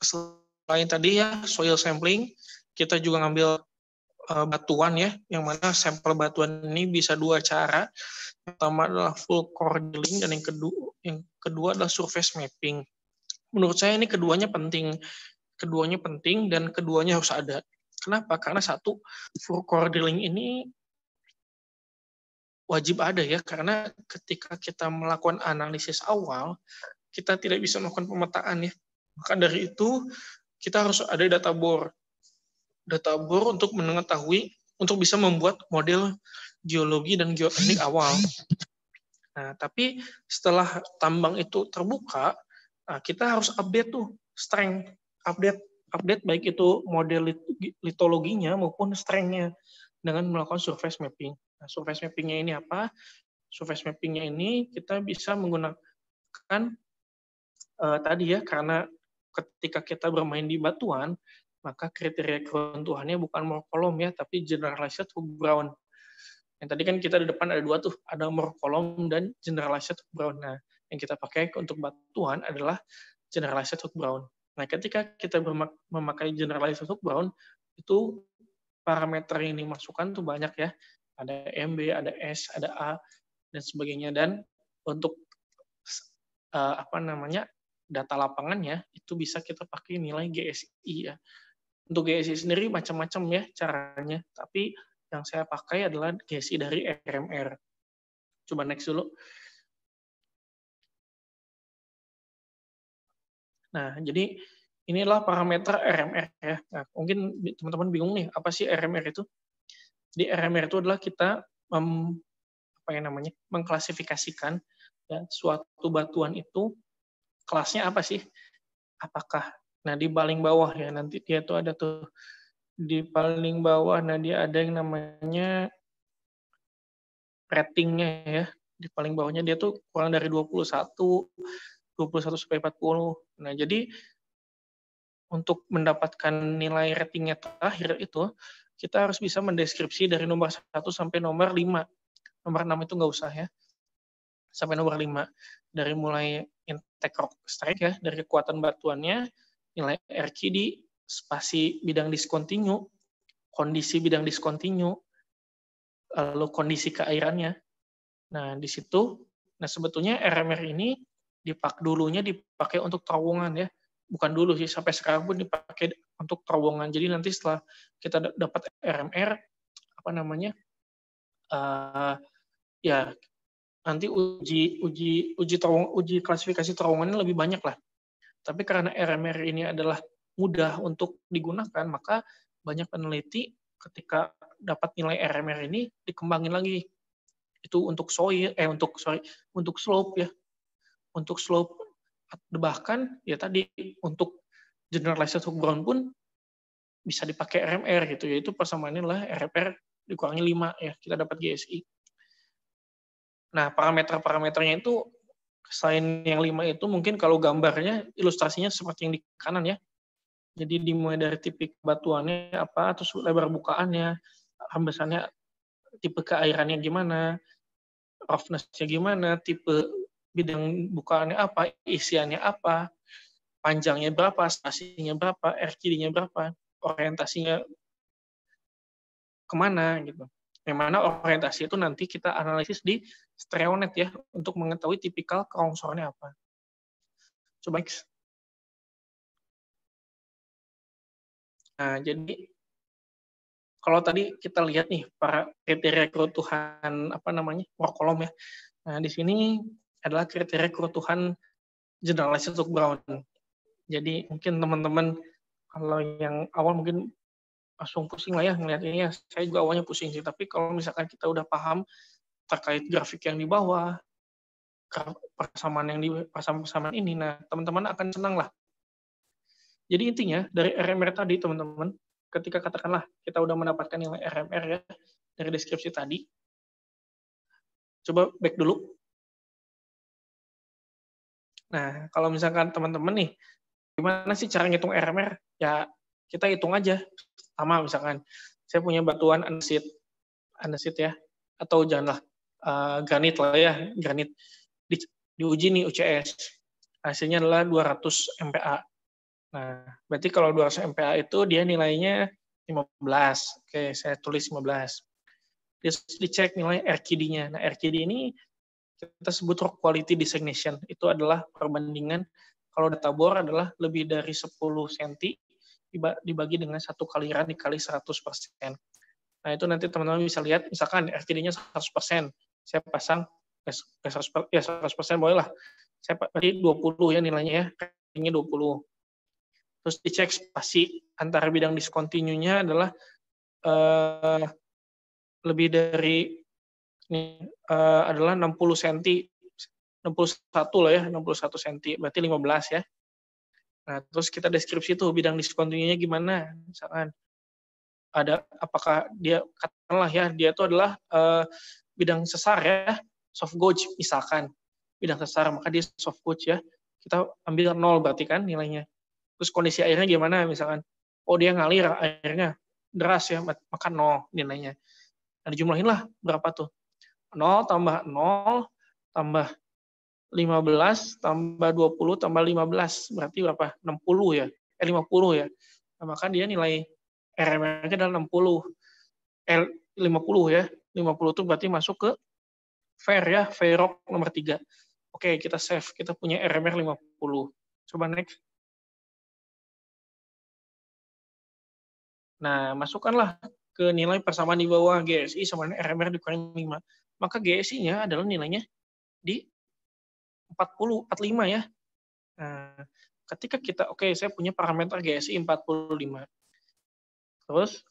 selain tadi ya soil sampling, kita juga ngambil batuan ya, yang mana sampel batuan ini bisa dua cara. Yang pertama adalah full core drilling dan yang kedua yang kedua adalah surface mapping. Menurut saya ini keduanya penting keduanya penting dan keduanya harus ada. Kenapa? Karena satu full core drilling ini wajib ada ya karena ketika kita melakukan analisis awal kita tidak bisa melakukan pemetaan ya. Maka dari itu kita harus ada data bore data bore untuk mengetahui untuk bisa membuat model geologi dan geoteknik awal. Nah, tapi setelah tambang itu terbuka, Nah, kita harus update tuh strength, update update baik itu model litologinya maupun strength-nya dengan melakukan surface mapping. Nah, surface mapping-nya ini apa? Surface mapping-nya ini kita bisa menggunakan uh, tadi ya karena ketika kita bermain di batuan, maka kriteria keruntuhannya bukan morkolom ya, tapi generalized hook brown. Yang tadi kan kita di depan ada dua tuh, ada morkolom dan generalized hook brown. Nah, yang kita pakai untuk batuan adalah generalized hook brown. Nah, ketika kita memakai generalized hook brown, itu parameter yang dimasukkan tuh banyak ya. Ada MB, ada S, ada A, dan sebagainya. Dan untuk uh, apa namanya data lapangannya itu bisa kita pakai nilai GSI ya. Untuk GSI sendiri macam-macam ya caranya, tapi yang saya pakai adalah GSI dari RMR. Coba next dulu. Nah, jadi inilah parameter RMR ya. Nah, mungkin teman-teman bingung nih, apa sih RMR itu? Jadi RMR itu adalah kita mem, apa yang namanya mengklasifikasikan ya, suatu batuan itu kelasnya apa sih? Apakah nah di paling bawah ya nanti dia tuh ada tuh di paling bawah nah dia ada yang namanya ratingnya ya di paling bawahnya dia tuh kurang dari 21 21 sampai 40. Nah, jadi untuk mendapatkan nilai ratingnya terakhir itu, kita harus bisa mendeskripsi dari nomor 1 sampai nomor 5. Nomor 6 itu nggak usah ya. Sampai nomor 5. Dari mulai intake rock strike ya, dari kekuatan batuannya, nilai RCD, spasi bidang diskontinu, kondisi bidang diskontinu, lalu kondisi keairannya. Nah, di situ, nah sebetulnya RMR ini dipak dulunya dipakai untuk terowongan ya. Bukan dulu sih sampai sekarang pun dipakai untuk terowongan. Jadi nanti setelah kita dapat RMR apa namanya uh, ya nanti uji uji uji terowong uji klasifikasi terowongannya lebih banyak lah tapi karena RMR ini adalah mudah untuk digunakan maka banyak peneliti ketika dapat nilai RMR ini dikembangin lagi. Itu untuk soil eh untuk sorry untuk slope ya. Untuk slope. Bahkan ya tadi untuk generalized hook ground pun bisa dipakai RMR gitu yaitu persamaannya adalah RMR dikurangi 5 ya kita dapat GSI. Nah, parameter-parameternya itu selain yang 5 itu mungkin kalau gambarnya ilustrasinya seperti yang di kanan ya. Jadi dimulai dari tipe batuannya apa, terus lebar bukaannya, hembusannya, tipe keairannya gimana, roughness-nya gimana, tipe bidang bukaannya apa, isiannya apa, panjangnya berapa, spasinya berapa, RQD-nya berapa, orientasinya ke mana gitu. Yang mana orientasi itu nanti kita analisis di Streonet ya untuk mengetahui tipikal kerongsornya apa. Coba X. Nah, jadi kalau tadi kita lihat nih para kriteria kerutuhan apa namanya kolom ya. Nah, di sini adalah kriteria kerutuhan generalized untuk Brown. Jadi mungkin teman-teman kalau yang awal mungkin langsung pusing lah ya ngeliat ini ya. Saya juga awalnya pusing sih, tapi kalau misalkan kita udah paham terkait grafik yang di bawah, persamaan yang di persamaan ini, nah teman-teman akan senang lah. Jadi intinya dari RMR tadi teman-teman, ketika katakanlah kita udah mendapatkan nilai RMR ya dari deskripsi tadi, coba back dulu. Nah, kalau misalkan teman-teman nih, gimana sih cara ngitung RMR? Ya, kita hitung aja sama misalkan saya punya batuan andesit andesit ya atau janganlah uh, granit lah ya granit. Di, diuji nih UCS hasilnya adalah 200 MPa nah berarti kalau 200 MPa itu dia nilainya 15 oke saya tulis 15 Di dicek nilai RQD-nya nah RQD ini kita sebut rock quality designation. Itu adalah perbandingan kalau data bor adalah lebih dari 10 cm dibagi dengan satu kaliran dikali 100%. Nah, itu nanti teman-teman bisa lihat, misalkan RTD-nya 100%, saya pasang ya 100%, ya boleh lah. Saya tadi 20 ya nilainya ya, RTD-nya 20. Terus dicek spasi antara bidang discontinue-nya adalah uh, lebih dari ini uh, adalah 60 cm 61 lah ya, 61 cm, berarti 15 ya. Nah, terus kita deskripsi tuh bidang diskontinunya gimana, misalkan ada apakah dia katakanlah ya dia itu adalah uh, bidang sesar ya, soft gauge misalkan bidang sesar maka dia soft gauge ya. Kita ambil nol berarti kan nilainya. Terus kondisi airnya gimana misalkan? Oh dia ngalir airnya deras ya, maka nol nilainya. Nah, dijumlahin lah berapa tuh? 0 tambah 0 tambah 15 tambah 20 tambah 15 berarti berapa? 60 ya. Eh 50 ya. Nah, maka dia nilai RMR-nya adalah 60. L 50 ya. 50 itu berarti masuk ke fair ya, Fairrock nomor 3. Oke, kita save. Kita punya RMR 50. Coba next. Nah, masukkanlah ke nilai persamaan di bawah GSI sama RMR dikurangi 5. Maka GSI-nya adalah nilainya di 40, 45 ya. Nah, ketika kita, oke okay, saya punya parameter GSI 45. Terus,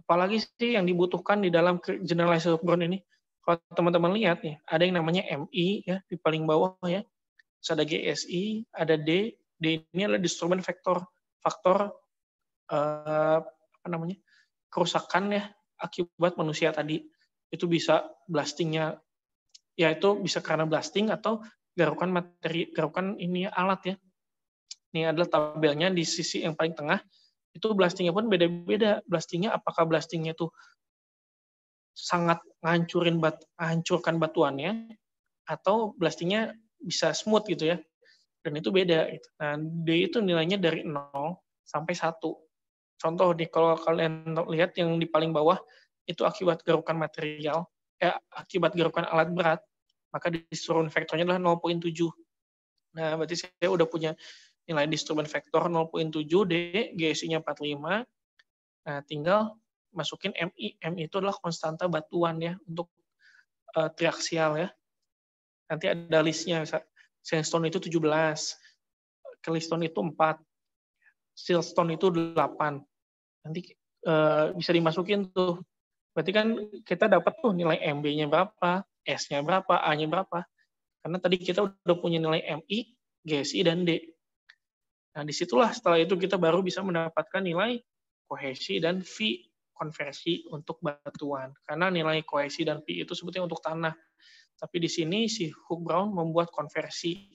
apalagi sih yang dibutuhkan di dalam generalized background ini? Kalau teman-teman lihat nih, ada yang namanya MI ya di paling bawah ya. Terus ada GSI, ada D. D ini adalah disturbance faktor faktor eh, apa namanya kerusakan ya akibat manusia tadi itu bisa blastingnya ya itu bisa karena blasting atau garukan materi garukan ini alat ya. Ini adalah tabelnya di sisi yang paling tengah. Itu blastingnya pun beda-beda. Blastingnya apakah blastingnya itu sangat ngancurin bat, hancurkan batuannya atau blastingnya bisa smooth gitu ya. Dan itu beda. Gitu. Nah, D itu nilainya dari 0 sampai 1. Contoh nih, kalau kalian lihat yang di paling bawah, itu akibat garukan material, eh, akibat garukan alat berat, maka disturbance faktornya adalah 0.7. Nah, berarti saya udah punya nilai disturbance faktor 0.7 D, GSI-nya 45. Nah, tinggal masukin MI. MI itu adalah konstanta batuan ya untuk uh, triaksial ya. Nanti ada listnya. Sandstone itu 17, Kelistone itu 4, Siltstone itu 8. Nanti uh, bisa dimasukin tuh. Berarti kan kita dapat tuh nilai MB-nya berapa, S-nya berapa, A-nya berapa. Karena tadi kita udah punya nilai MI, GSI, dan D. Nah, di situlah setelah itu kita baru bisa mendapatkan nilai kohesi dan V konversi untuk batuan. Karena nilai kohesi dan V itu sebetulnya untuk tanah. Tapi di sini si Hook Brown membuat konversi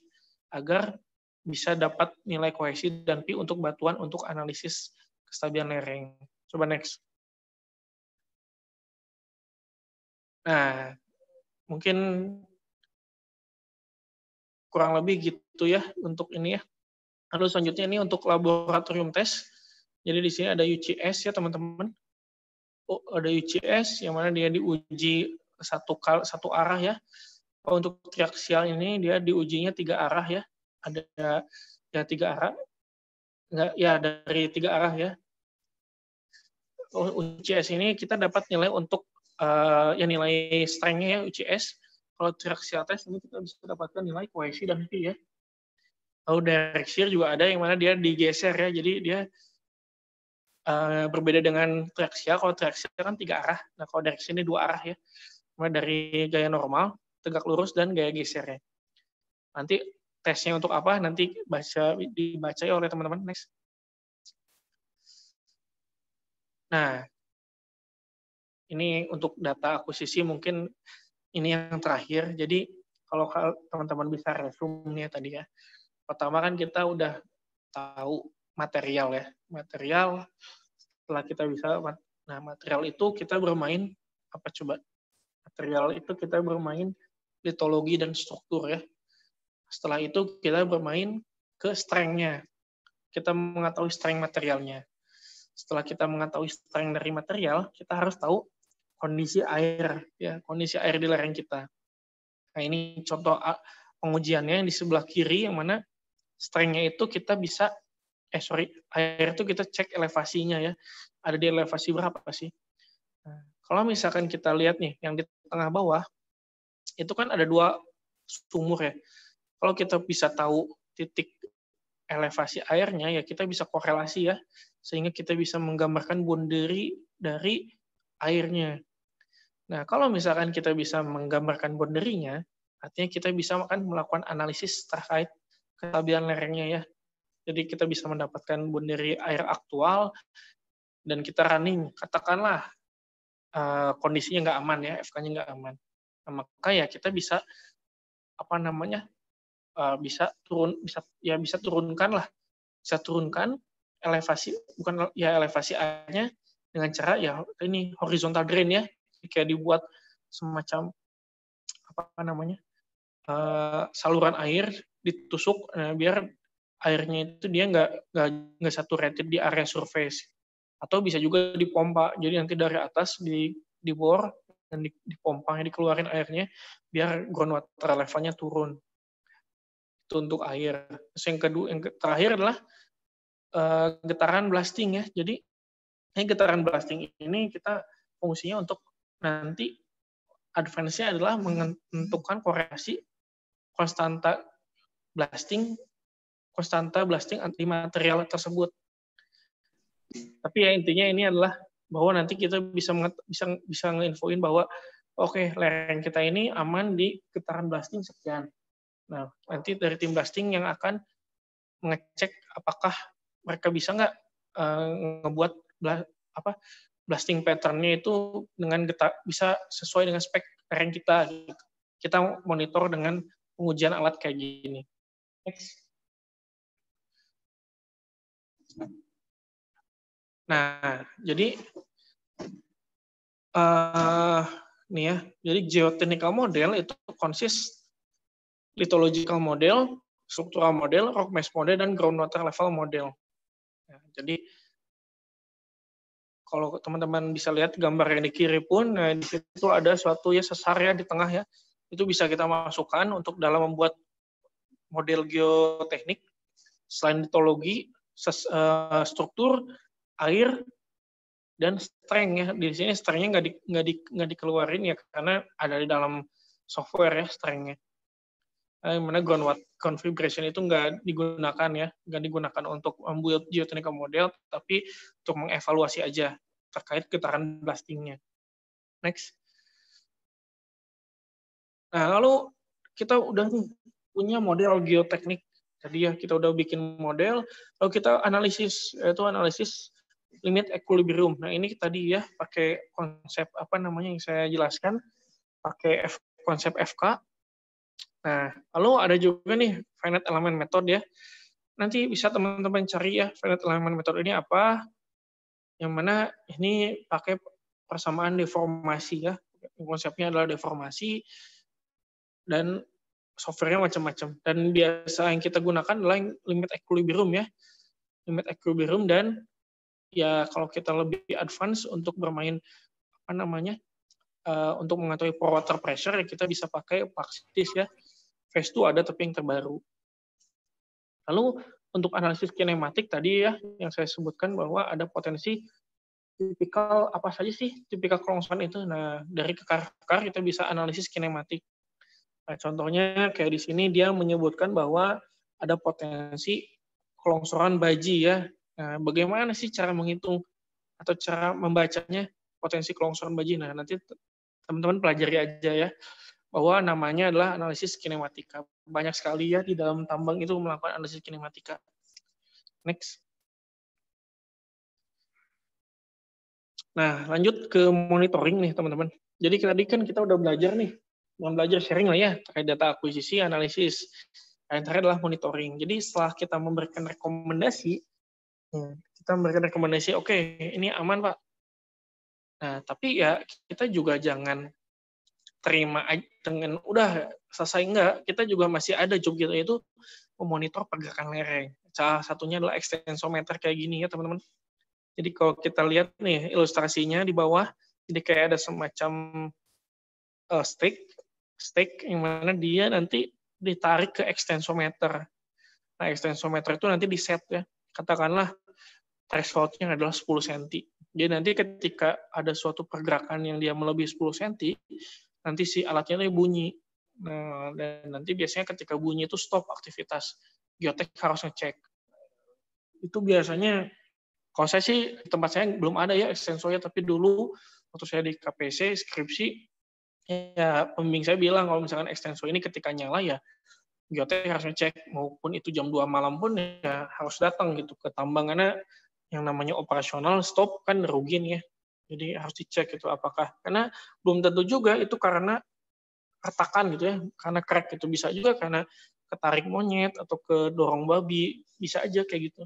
agar bisa dapat nilai kohesi dan pi untuk batuan untuk analisis kestabilan lereng. Coba next. Nah, mungkin kurang lebih gitu ya untuk ini ya. Lalu selanjutnya ini untuk laboratorium tes. Jadi di sini ada UCS ya teman-teman. Oh, ada UCS yang mana dia diuji satu kal satu arah ya. Oh, untuk triaksial ini dia diujinya tiga arah ya. Ada ya tiga arah. Enggak, ya dari tiga arah ya. Oh, UCS ini kita dapat nilai untuk uh, ya nilai strength-nya ya UCS. Kalau triaxial test ini kita bisa dapatkan nilai kohesi dan ya. Lalu direct shear juga ada yang mana dia digeser ya. Jadi dia uh, berbeda dengan triaxial. Kalau triaxial kan tiga arah. Nah kalau direct ini dua arah ya. Mulai dari gaya normal, tegak lurus, dan gaya geser ya. Nanti tesnya untuk apa nanti baca dibaca oleh teman-teman next. Nah, ini untuk data akuisisi mungkin ini yang terakhir. Jadi kalau teman-teman bisa resume tadi ya. Pertama kan kita udah tahu material ya. Material setelah kita bisa nah material itu kita bermain apa coba? Material itu kita bermain litologi dan struktur ya. Setelah itu kita bermain ke strength-nya. Kita mengetahui strength materialnya. Setelah kita mengetahui strength dari material, kita harus tahu kondisi air ya kondisi air di lereng kita. Nah ini contoh pengujiannya yang di sebelah kiri yang mana strength-nya itu kita bisa eh sorry air itu kita cek elevasinya ya ada di elevasi berapa sih? Nah, kalau misalkan kita lihat nih yang di tengah bawah itu kan ada dua sumur ya. Kalau kita bisa tahu titik elevasi airnya ya kita bisa korelasi ya sehingga kita bisa menggambarkan boundary dari airnya. Nah, kalau misalkan kita bisa menggambarkan boundary-nya, artinya kita bisa akan melakukan analisis terkait kestabilan lerengnya ya. Jadi kita bisa mendapatkan boundary air aktual dan kita running, katakanlah uh, kondisinya nggak aman ya, FK-nya nggak aman. Nah, maka ya kita bisa apa namanya uh, bisa turun bisa ya bisa turunkan lah bisa turunkan elevasi bukan ya elevasi airnya dengan cara ya ini horizontal drain ya kayak dibuat semacam apa namanya uh, saluran air ditusuk uh, biar airnya itu dia nggak nggak nggak saturated di area surface. Atau bisa juga dipompa. Jadi nanti dari atas di dibor dan di, dipompa dikeluarin airnya biar groundwater levelnya turun. Itu untuk air. Terus yang kedua yang terakhir adalah uh, getaran blasting ya. Jadi ini getaran blasting ini kita fungsinya untuk nanti advance-nya adalah menentukan korelasi konstanta blasting konstanta blasting anti material tersebut. Tapi ya intinya ini adalah bahwa nanti kita bisa bisa bisa nginfoin bahwa oke okay, lereng kita ini aman di getaran blasting sekian. Nah, nanti dari tim blasting yang akan mengecek apakah mereka bisa nggak uh, ngebuat apa blasting pattern-nya itu dengan bisa sesuai dengan spek lereng kita. Gitu. Kita monitor dengan pengujian alat kayak gini. Nah, jadi uh, nih ya, jadi geotechnical model itu konsis lithological model, struktural model, rock mass model, dan groundwater level model. Nah, jadi kalau teman-teman bisa lihat gambar yang di kiri pun, nah, di situ ada suatu ya sesar ya di tengah ya. Itu bisa kita masukkan untuk dalam membuat model geoteknik. Selain litologi, ses, uh, struktur, air, dan strength ya. Di sini strength-nya nggak di, di, dikeluarin ya karena ada di dalam software ya strength-nya. Nah, mana groundwater configuration itu nggak digunakan ya, nggak digunakan untuk membuat geotechnical model, tapi untuk mengevaluasi aja terkait getaran blastingnya. Next. Nah, lalu kita udah punya model geoteknik. Jadi ya kita udah bikin model, lalu kita analisis, yaitu analisis limit equilibrium. Nah ini tadi ya pakai konsep apa namanya yang saya jelaskan, pakai F, konsep FK, Nah, lalu ada juga nih finite element method ya. Nanti bisa teman-teman cari ya finite element method ini apa. Yang mana ini pakai persamaan deformasi ya. Konsepnya adalah deformasi dan softwarenya macam-macam. Dan biasa yang kita gunakan adalah limit equilibrium ya. Limit equilibrium dan ya kalau kita lebih advance untuk bermain apa namanya uh, untuk mengetahui water pressure ya kita bisa pakai Paxis ya. Phase 2 ada tapi yang terbaru. Lalu untuk analisis kinematik tadi ya yang saya sebutkan bahwa ada potensi tipikal apa saja sih tipikal kelongsoran itu. Nah, dari kekar-kekar kita bisa analisis kinematik. Nah, contohnya kayak di sini dia menyebutkan bahwa ada potensi kelongsoran baji ya. Nah, bagaimana sih cara menghitung atau cara membacanya potensi kelongsoran baji? Nah, nanti teman-teman pelajari aja ya bahwa namanya adalah analisis kinematika. Banyak sekali ya di dalam tambang itu melakukan analisis kinematika. Next. Nah, lanjut ke monitoring nih, teman-teman. Jadi tadi kan kita udah belajar nih, mau belajar sharing lah ya, terkait data akuisisi, analisis. Yang terakhir adalah monitoring. Jadi setelah kita memberikan rekomendasi, hmm, kita memberikan rekomendasi, oke, okay, ini aman, Pak. Nah, tapi ya kita juga jangan terima dengan udah selesai enggak, kita juga masih ada job kita itu memonitor pergerakan lereng. Salah satunya adalah ekstensometer kayak gini ya teman-teman. Jadi kalau kita lihat nih ilustrasinya di bawah, jadi kayak ada semacam uh, stick, stick yang mana dia nanti ditarik ke ekstensometer. Nah, ekstensometer itu nanti di set ya. Katakanlah thresholdnya adalah 10 cm. Jadi nanti ketika ada suatu pergerakan yang dia melebihi 10 cm, nanti si alatnya itu bunyi. Nah, dan nanti biasanya ketika bunyi itu stop aktivitas. Geotek harus ngecek. Itu biasanya, kalau saya sih, tempat saya belum ada ya sensornya, tapi dulu waktu saya di KPC, skripsi, ya pembimbing saya bilang kalau misalkan ekstensor ini ketika nyala ya geotek harus ngecek maupun itu jam 2 malam pun ya harus datang gitu ke tambang karena yang namanya operasional stop kan rugi ya jadi harus dicek itu apakah karena belum tentu juga itu karena retakan gitu ya, karena crack itu bisa juga karena ketarik monyet atau kedorong babi, bisa aja kayak gitu.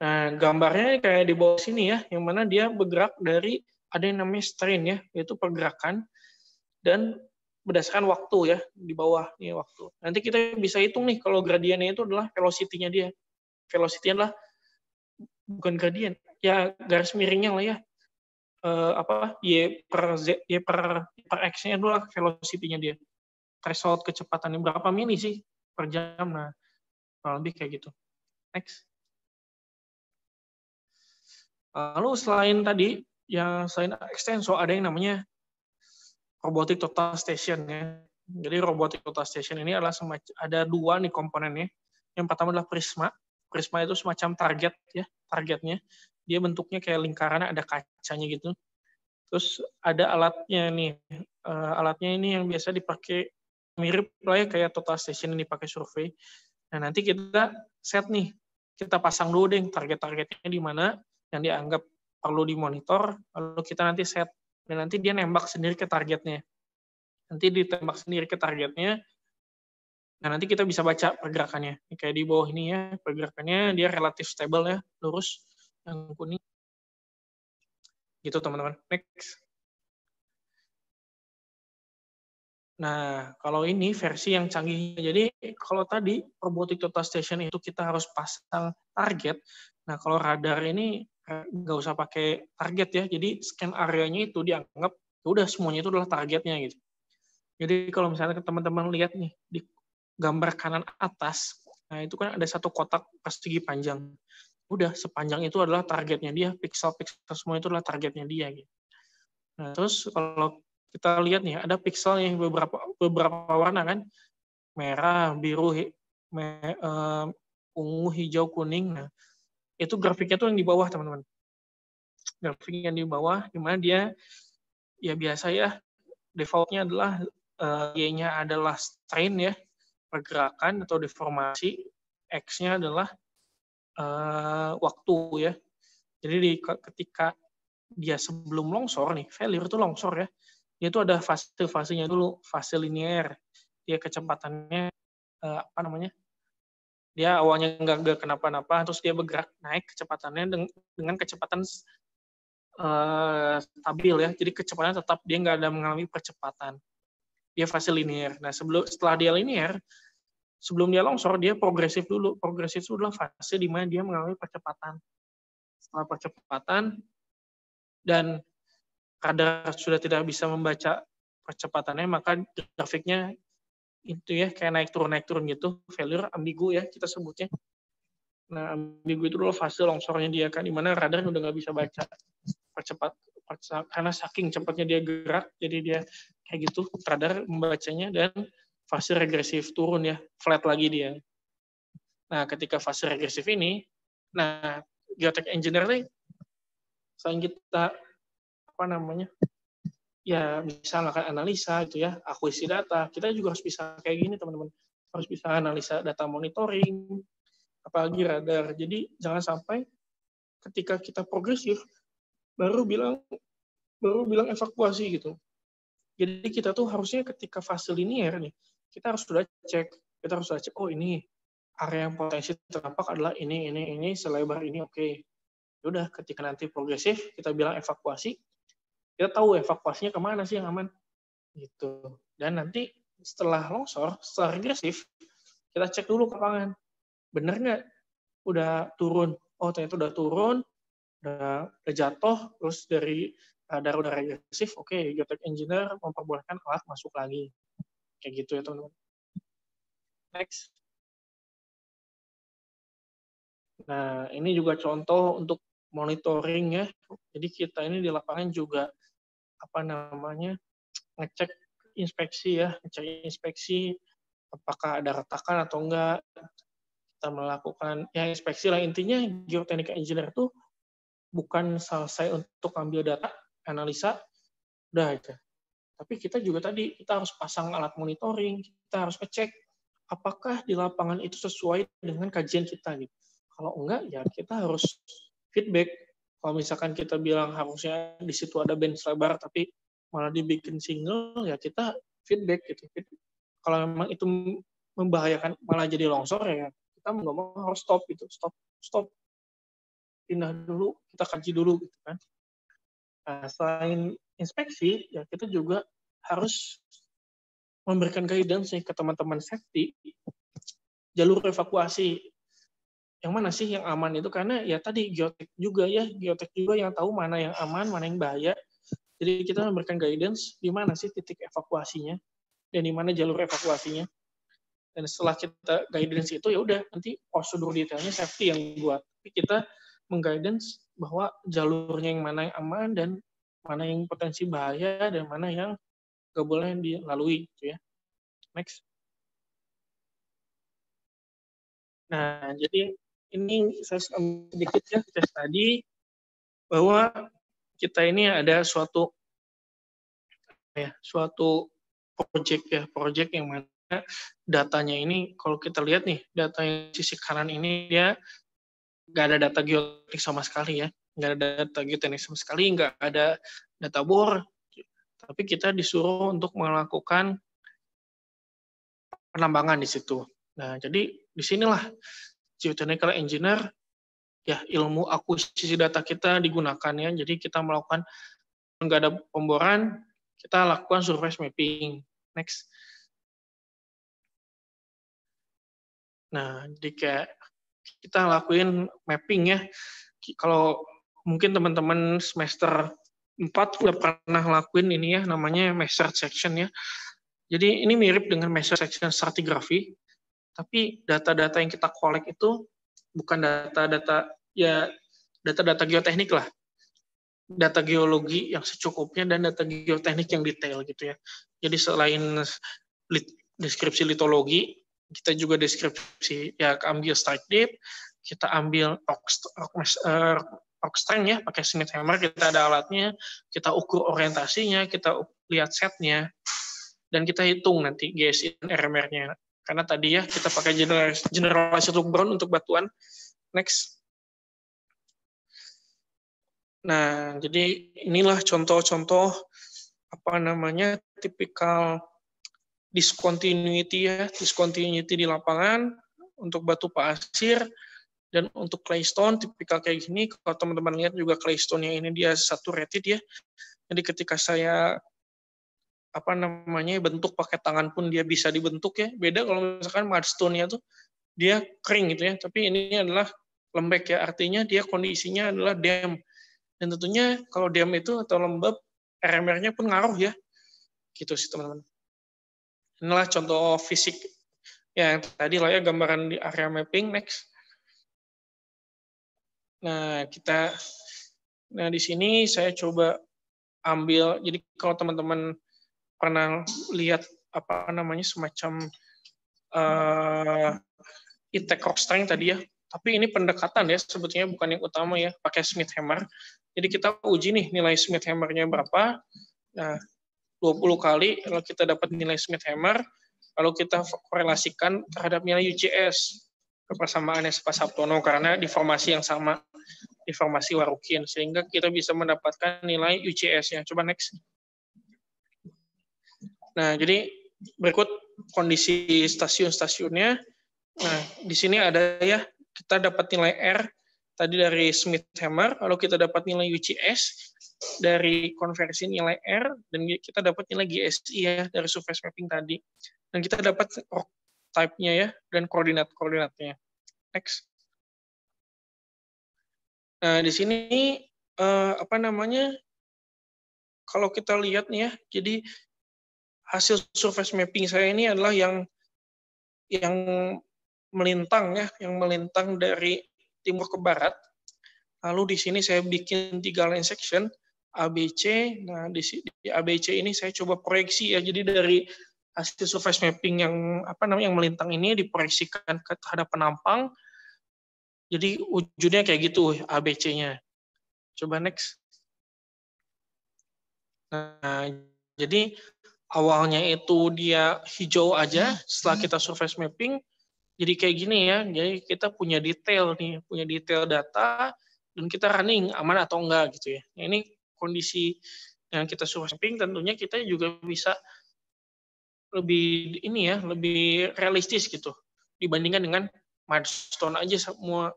Nah, gambarnya kayak di bawah sini ya, yang mana dia bergerak dari ada yang namanya strain ya, yaitu pergerakan dan berdasarkan waktu ya di bawah nih waktu. Nanti kita bisa hitung nih kalau gradiennya itu adalah velocity-nya dia. Velocity adalah bukan gradien, ya garis miringnya lah ya. Uh, apa? Y per z y per per x-nya dulu lah velocity-nya dia. Threshold kecepatannya berapa mili sih per jam? Nah kurang lebih kayak gitu. Next. Lalu selain tadi yang selain extenso ada yang namanya robotic total station ya. Jadi robotic total station ini adalah semacam ada dua nih komponennya. Yang pertama adalah prisma prisma itu semacam target ya targetnya. Dia bentuknya kayak lingkaran ada kacanya gitu. Terus ada alatnya nih uh, alatnya ini yang biasa dipakai mirip lah ya kayak total station ini pakai survei. Nah nanti kita set nih kita pasang dulu deh target-targetnya di mana yang dianggap perlu dimonitor lalu kita nanti set. Dan nanti dia nembak sendiri ke targetnya. Nanti ditembak sendiri ke targetnya Nah, nanti kita bisa baca pergerakannya. Kayak di bawah ini ya, pergerakannya dia relatif stable ya, lurus yang kuning. Gitu teman-teman. Next. Nah, kalau ini versi yang canggih. Jadi kalau tadi robotic total station itu kita harus pasang target. Nah, kalau radar ini nggak usah pakai target ya. Jadi scan areanya itu dianggap ya udah semuanya itu adalah targetnya gitu. Jadi kalau misalnya teman-teman lihat nih di gambar kanan atas, nah itu kan ada satu kotak persegi panjang udah sepanjang itu adalah targetnya dia pixel-pixel semua itu adalah targetnya dia gitu. Nah, terus kalau kita lihat nih ada pixel yang beberapa beberapa warna kan merah, biru, me, uh, ungu, hijau, kuning. Nah, itu grafiknya tuh yang di bawah teman-teman. Grafiknya yang di bawah di mana dia ya biasa ya defaultnya adalah uh, y-nya adalah strain ya pergerakan atau deformasi, x-nya adalah uh, waktu ya. Jadi di, ketika dia sebelum longsor nih, failure itu longsor ya. Dia itu ada fase-fasenya dulu, fase linear. dia kecepatannya uh, apa namanya dia awalnya nggak nggak kenapa-napa terus dia bergerak naik kecepatannya dengan kecepatan uh, stabil ya jadi kecepatan tetap dia nggak ada mengalami percepatan dia fase linear. Nah sebelum setelah dia linear sebelum dia longsor dia progresif dulu. Progresif itu adalah fase di mana dia mengalami percepatan. Setelah percepatan dan radar sudah tidak bisa membaca percepatannya maka grafiknya itu ya kayak naik turun naik turun gitu. Failure ambigu ya kita sebutnya. Nah ambigu itu adalah fase longsornya dia kan di mana radar udah nggak bisa baca percepat karena saking cepatnya dia gerak jadi dia kayak gitu radar membacanya dan fase regresif turun ya flat lagi dia. Nah ketika fase regresif ini nah geotech engineer nih selain kita apa namanya ya bisa melakukan analisa itu ya akuisisi data kita juga harus bisa kayak gini teman-teman. Harus bisa analisa data monitoring apalagi radar. Jadi jangan sampai ketika kita progresif baru bilang baru bilang evakuasi gitu jadi kita tuh harusnya ketika fase linear nih kita harus sudah cek kita harus sudah cek oh ini area yang potensi terdampak adalah ini ini ini selebar ini oke. Okay. udah ketika nanti progresif kita bilang evakuasi kita tahu evakuasinya ke mana sih yang aman. Gitu. Dan nanti setelah longsor setelah regresif kita cek dulu ke lapangan. Bener nggak? Udah turun. Oh ternyata udah turun udah jatuh terus dari radar udah regresif oke okay, geotech engineer memperbolehkan alat masuk lagi. Kayak gitu ya teman-teman. Next. Nah ini juga contoh untuk monitoring ya. Jadi kita ini di lapangan juga apa namanya ngecek inspeksi ya ngecek inspeksi apakah ada retakan atau enggak. Kita melakukan ya inspeksi lah. Intinya geoteknik engineer itu bukan selesai untuk ambil data analisa udah aja. Tapi kita juga tadi kita harus pasang alat monitoring kita harus ngecek apakah di lapangan itu sesuai dengan kajian kita gitu. Kalau enggak ya kita harus feedback. Kalau misalkan kita bilang harusnya di situ ada band selebar tapi malah dibikin single ya kita feedback gitu. Kalau memang itu membahayakan malah jadi longsor ya kita mau harus stop gitu. Stop stop. Pindah dulu kita kaji dulu gitu kan nah, selain inspeksi ya kita juga harus memberikan guidance ke teman-teman safety. Jalur evakuasi. Yang mana sih yang aman itu? Karena ya tadi geotek juga ya. Geotek juga yang tahu mana yang aman mana yang bahaya. Jadi kita memberikan guidance di mana sih titik evakuasinya dan di mana jalur evakuasinya. Dan setelah kita guidance itu ya udah nanti prosedur detailnya safety yang buat. Tapi kita mengguidance bahwa jalurnya yang mana yang aman dan mana yang potensi bahaya dan mana yang gak boleh dilalui gitu ya. Next. Nah jadi ini saya sedikit ya tes tadi bahwa kita ini ada suatu ya suatu project ya project yang mana datanya ini kalau kita lihat nih data yang sisi kanan ini dia nggak ada data geoteknik sama sekali ya nggak ada data geoteknik sama sekali nggak ada data bor tapi kita disuruh untuk melakukan penambangan di situ nah jadi di sinilah geotechnical engineer ya ilmu akuisisi data kita digunakan ya. Jadi kita melakukan nggak ada pemboran, kita lakukan surface mapping. Next. Nah, jadi kayak kita lakuin mapping ya. Kalau mungkin teman-teman semester 4 udah pernah lakuin ini ya, namanya measure section ya. Jadi ini mirip dengan measure section stratigraphy, tapi data-data yang kita collect itu bukan data-data ya data-data geoteknik lah data geologi yang secukupnya dan data geoteknik yang detail gitu ya jadi selain deskripsi litologi kita juga deskripsi ya ambil strike depth kita ambil rock, rock, uh, rock strength ya pakai Smith hammer kita ada alatnya kita ukur orientasinya kita lihat setnya dan kita hitung nanti GSI dan RMR-nya karena tadi ya kita pakai generalisasi untuk brown untuk batuan. Next. Nah, jadi inilah contoh-contoh apa namanya tipikal discontinuity ya, discontinuity di lapangan untuk batu pasir dan untuk claystone tipikal kayak gini kalau teman-teman lihat juga claystone-nya ini dia satu rated ya. Jadi ketika saya apa namanya bentuk pakai tangan pun dia bisa dibentuk ya. Beda kalau misalkan mudstone-nya tuh dia kering gitu ya, tapi ini adalah lembek ya. Artinya dia kondisinya adalah damp. Dan tentunya kalau damp itu atau lembab RMR-nya pun ngaruh ya. Gitu sih teman-teman. Inilah contoh fisik ya yang tadi lah ya gambaran di area mapping next. Nah, kita nah di sini saya coba ambil jadi kalau teman-teman pernah lihat apa namanya semacam uh, intake rock strength tadi ya. Tapi ini pendekatan ya sebetulnya bukan yang utama ya, pakai Smith hammer. Jadi kita uji nih nilai Smith hammernya berapa. Nah, 20 kali kalau kita dapat nilai Smith hammer, lalu kita korelasikan terhadap nilai UCS kebersamaan Espa Sabtono karena di formasi yang sama di formasi Warukin sehingga kita bisa mendapatkan nilai UCS-nya. Coba next. Nah, jadi berikut kondisi stasiun-stasiunnya. Nah, di sini ada ya, kita dapat nilai R tadi dari Smith Hammer, lalu kita dapat nilai UCS dari konversi nilai R, dan kita dapat nilai GSI ya dari surface mapping tadi. Dan kita dapat type-nya ya, dan koordinat-koordinatnya. Next. Nah, di sini eh, apa namanya? Kalau kita lihat nih ya, jadi hasil surface mapping saya ini adalah yang yang melintang ya, yang melintang dari timur ke barat. Lalu di sini saya bikin tiga line section ABC. Nah di, di ABC ini saya coba proyeksi ya. Jadi dari hasil surface mapping yang apa namanya yang melintang ini diproyeksikan ke terhadap penampang. Jadi wujudnya kayak gitu ABC-nya. Coba next. Nah, jadi awalnya itu dia hijau aja setelah kita surface mapping jadi kayak gini ya jadi kita punya detail nih punya detail data dan kita running aman atau enggak gitu ya. Nah, ini kondisi yang kita surface mapping tentunya kita juga bisa lebih ini ya lebih realistis gitu dibandingkan dengan mudstone aja semua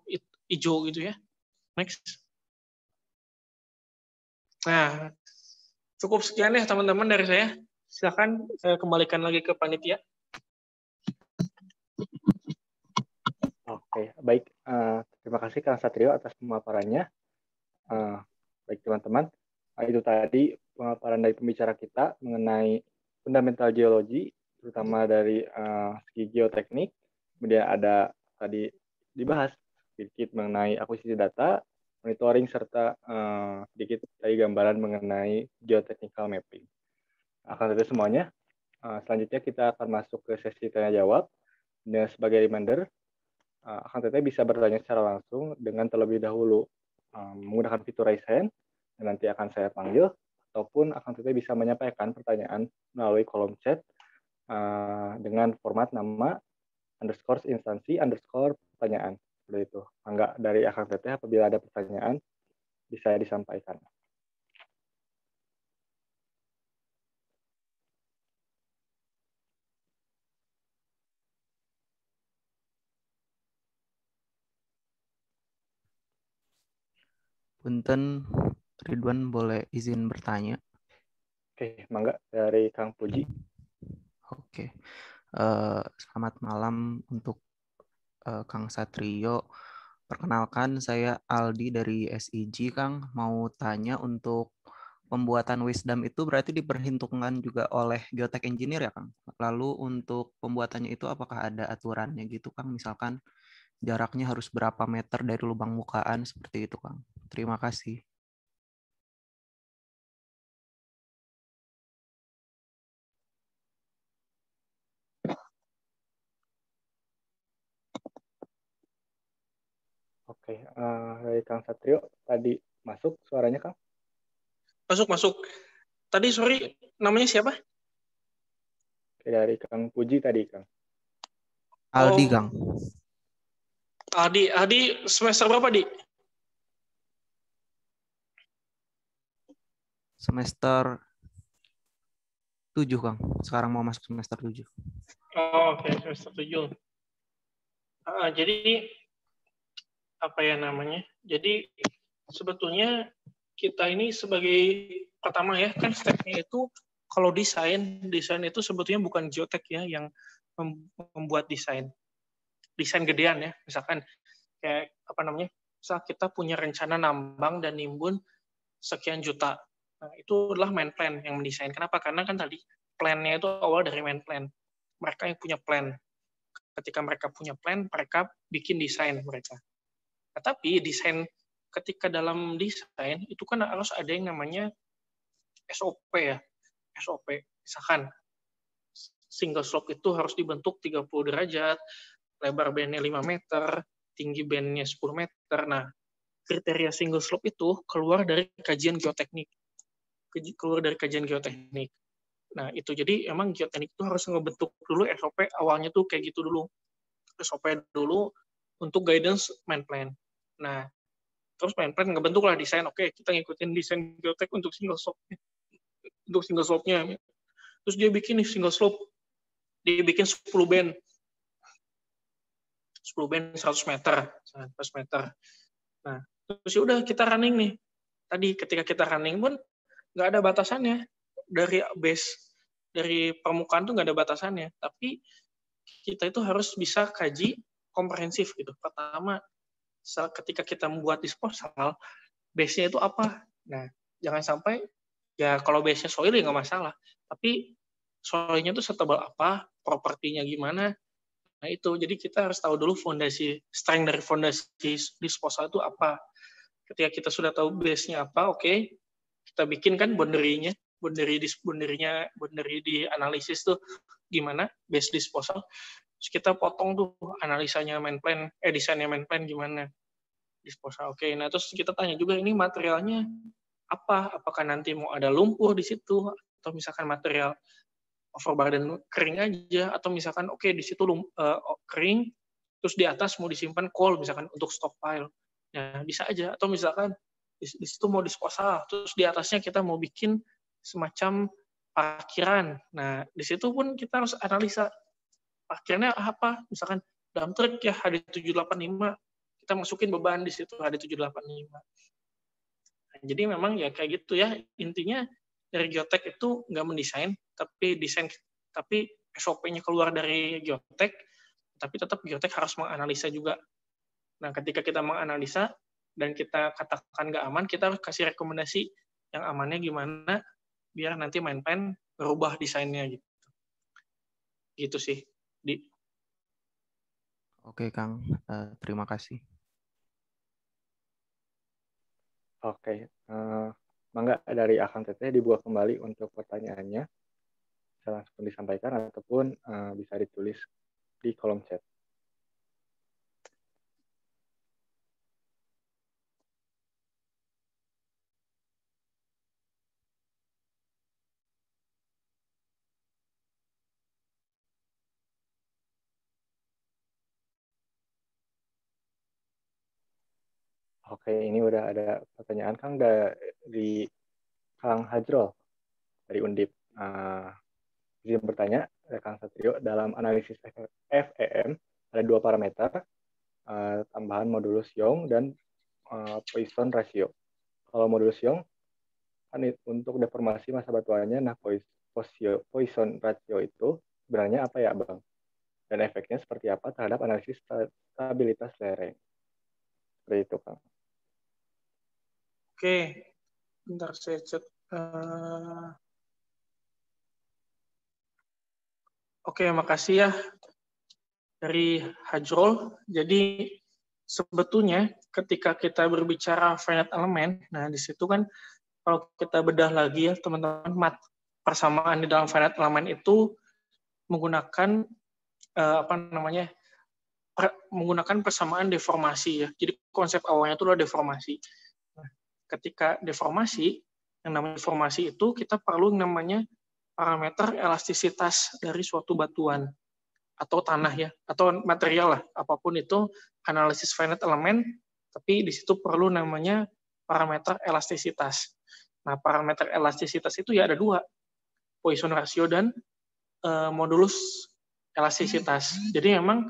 hijau gitu ya. Next. Nah cukup sekian ya teman-teman dari saya. Silakan saya kembalikan lagi ke panitia. Oke, baik. Uh, terima kasih Kang Satrio atas pemaparannya. Uh, baik teman-teman, uh, itu tadi pemaparan dari pembicara kita mengenai fundamental geologi, terutama dari uh, segi geoteknik. Kemudian ada tadi dibahas sedikit mengenai akuisisi data, monitoring serta uh, sedikit tadi gambaran mengenai geotechnical mapping akan itu semuanya. Uh, selanjutnya kita akan masuk ke sesi tanya jawab. Dan sebagai reminder, uh, akan teteh bisa bertanya secara langsung dengan terlebih dahulu um, menggunakan fitur raise hand dan nanti akan saya panggil ataupun akan teteh bisa menyampaikan pertanyaan melalui kolom chat uh, dengan format nama underscore instansi underscore pertanyaan seperti itu. Enggak dari akan teteh apabila ada pertanyaan bisa disampaikan. Punten, Ridwan boleh izin bertanya? Oke, mangga dari Kang Puji. Oke, uh, selamat malam untuk uh, Kang Satrio. Perkenalkan saya Aldi dari SIG, Kang. Mau tanya untuk pembuatan wisdom itu berarti diperhitungkan juga oleh geotek engineer ya, Kang? Lalu untuk pembuatannya itu apakah ada aturannya gitu, Kang? Misalkan jaraknya harus berapa meter dari lubang mukaan seperti itu, Kang. Terima kasih. Oke, uh, dari Kang Satrio tadi masuk suaranya Kang? Masuk masuk. Tadi sorry namanya siapa? Oke, dari Kang Puji tadi Kang. Aldi oh. Kang. Adi, Adi semester berapa, Di? Semester tujuh Kang. Sekarang mau masuk semester tujuh. Oh, oke, okay. semester tujuh. Uh, jadi apa ya namanya? Jadi sebetulnya kita ini sebagai pertama ya kan stepnya itu kalau desain desain itu sebetulnya bukan geotek ya yang membuat desain desain gedean ya. Misalkan kayak apa namanya misal kita punya rencana nambang dan nimbun sekian juta. Nah, itu adalah main plan yang mendesain. Kenapa? Karena kan tadi plannya itu awal dari main plan. Mereka yang punya plan. Ketika mereka punya plan mereka bikin desain mereka. Nah, tapi desain ketika dalam desain itu kan harus ada yang namanya SOP ya. SOP. Misalkan single slope itu harus dibentuk 30 derajat, lebar bandnya 5 meter, tinggi bandnya 10 meter. Nah, kriteria single slope itu keluar dari kajian geoteknik. Keluar dari kajian geoteknik. Nah, itu jadi emang geoteknik itu harus ngebentuk dulu SOP awalnya tuh kayak gitu dulu. SOP dulu untuk guidance main plan. Nah, terus main plan ngebentuk lah desain oke kita ngikutin desain geotek untuk single slope untuk single slope-nya terus dia bikin single slope dia bikin 10 band 10 band 100 meter. 100 meter. Nah terus ya udah kita running nih. Tadi ketika kita running pun nggak ada batasannya. Dari base dari permukaan tuh nggak ada batasannya. Tapi kita itu harus bisa kaji komprehensif gitu. Pertama ketika kita membuat disposal, base-nya itu apa? Nah, jangan sampai ya kalau base-nya soil ya nggak masalah, tapi soilnya itu setebal apa, propertinya gimana. Nah, itu jadi kita harus tahu dulu fondasi strength dari fondasi disposal itu apa. Ketika kita sudah tahu base-nya apa, oke, okay, kita bikin kan boundary-nya, boundary boundary-nya, boundary di analisis tuh gimana base disposal Terus kita potong tuh analisanya main plan, eh desainnya main plan gimana. Disposal. Oke, okay. nah terus kita tanya juga ini materialnya apa? Apakah nanti mau ada lumpur di situ atau misalkan material overburden kering aja. Atau misalkan oke okay, di situ uh, kering terus di atas mau disimpan coal misalkan untuk stockpile. Ya, bisa aja. Atau misalkan di, di situ mau disposal terus di atasnya kita mau bikin semacam parkiran. Nah, di situ pun kita harus analisa akhirnya apa? Misalkan dalam truk ya HD 785 kita masukin beban di situ HD 785 nah, jadi memang ya kayak gitu ya. Intinya dari geotek itu nggak mendesain tapi desain tapi SOP-nya keluar dari geotek tapi tetap geotek harus menganalisa juga nah ketika kita menganalisa dan kita katakan nggak aman kita harus kasih rekomendasi yang amannya gimana biar nanti main pen berubah desainnya gitu gitu sih di. Oke, Kang. Uh, terima kasih. Oke. Uh, mangga dari Akang Teteh dibuat kembali untuk pertanyaannya. Bisa langsung disampaikan ataupun uh, bisa ditulis di kolom chat. Oke, ini udah ada pertanyaan Kang dari Kang Hajrol dari Undip. Uh, izin bertanya, Kang Satrio, dalam analisis FEM ada dua parameter, uh, tambahan modulus Young dan uh, Poisson ratio. Kalau modulus Young, kan untuk deformasi masa batuannya, nah Poisson ratio itu sebenarnya apa ya, Bang? Dan efeknya seperti apa terhadap analisis stabilitas lereng? Seperti itu, Kang. Oke, bentar saya cek. Uh... Oke, makasih ya dari Hajrol. Jadi sebetulnya ketika kita berbicara finite element, nah di situ kan kalau kita bedah lagi ya teman-teman, mat persamaan di dalam finite element itu menggunakan uh, apa namanya per, menggunakan persamaan deformasi ya. Jadi konsep awalnya itu adalah deformasi ketika deformasi, yang namanya deformasi itu kita perlu yang namanya parameter elastisitas dari suatu batuan atau tanah ya, atau material lah, apa pun itu analisis finite element, tapi di situ perlu namanya parameter elastisitas. Nah, parameter elastisitas itu ya ada dua. Poisson ratio dan uh, modulus elastisitas. Jadi memang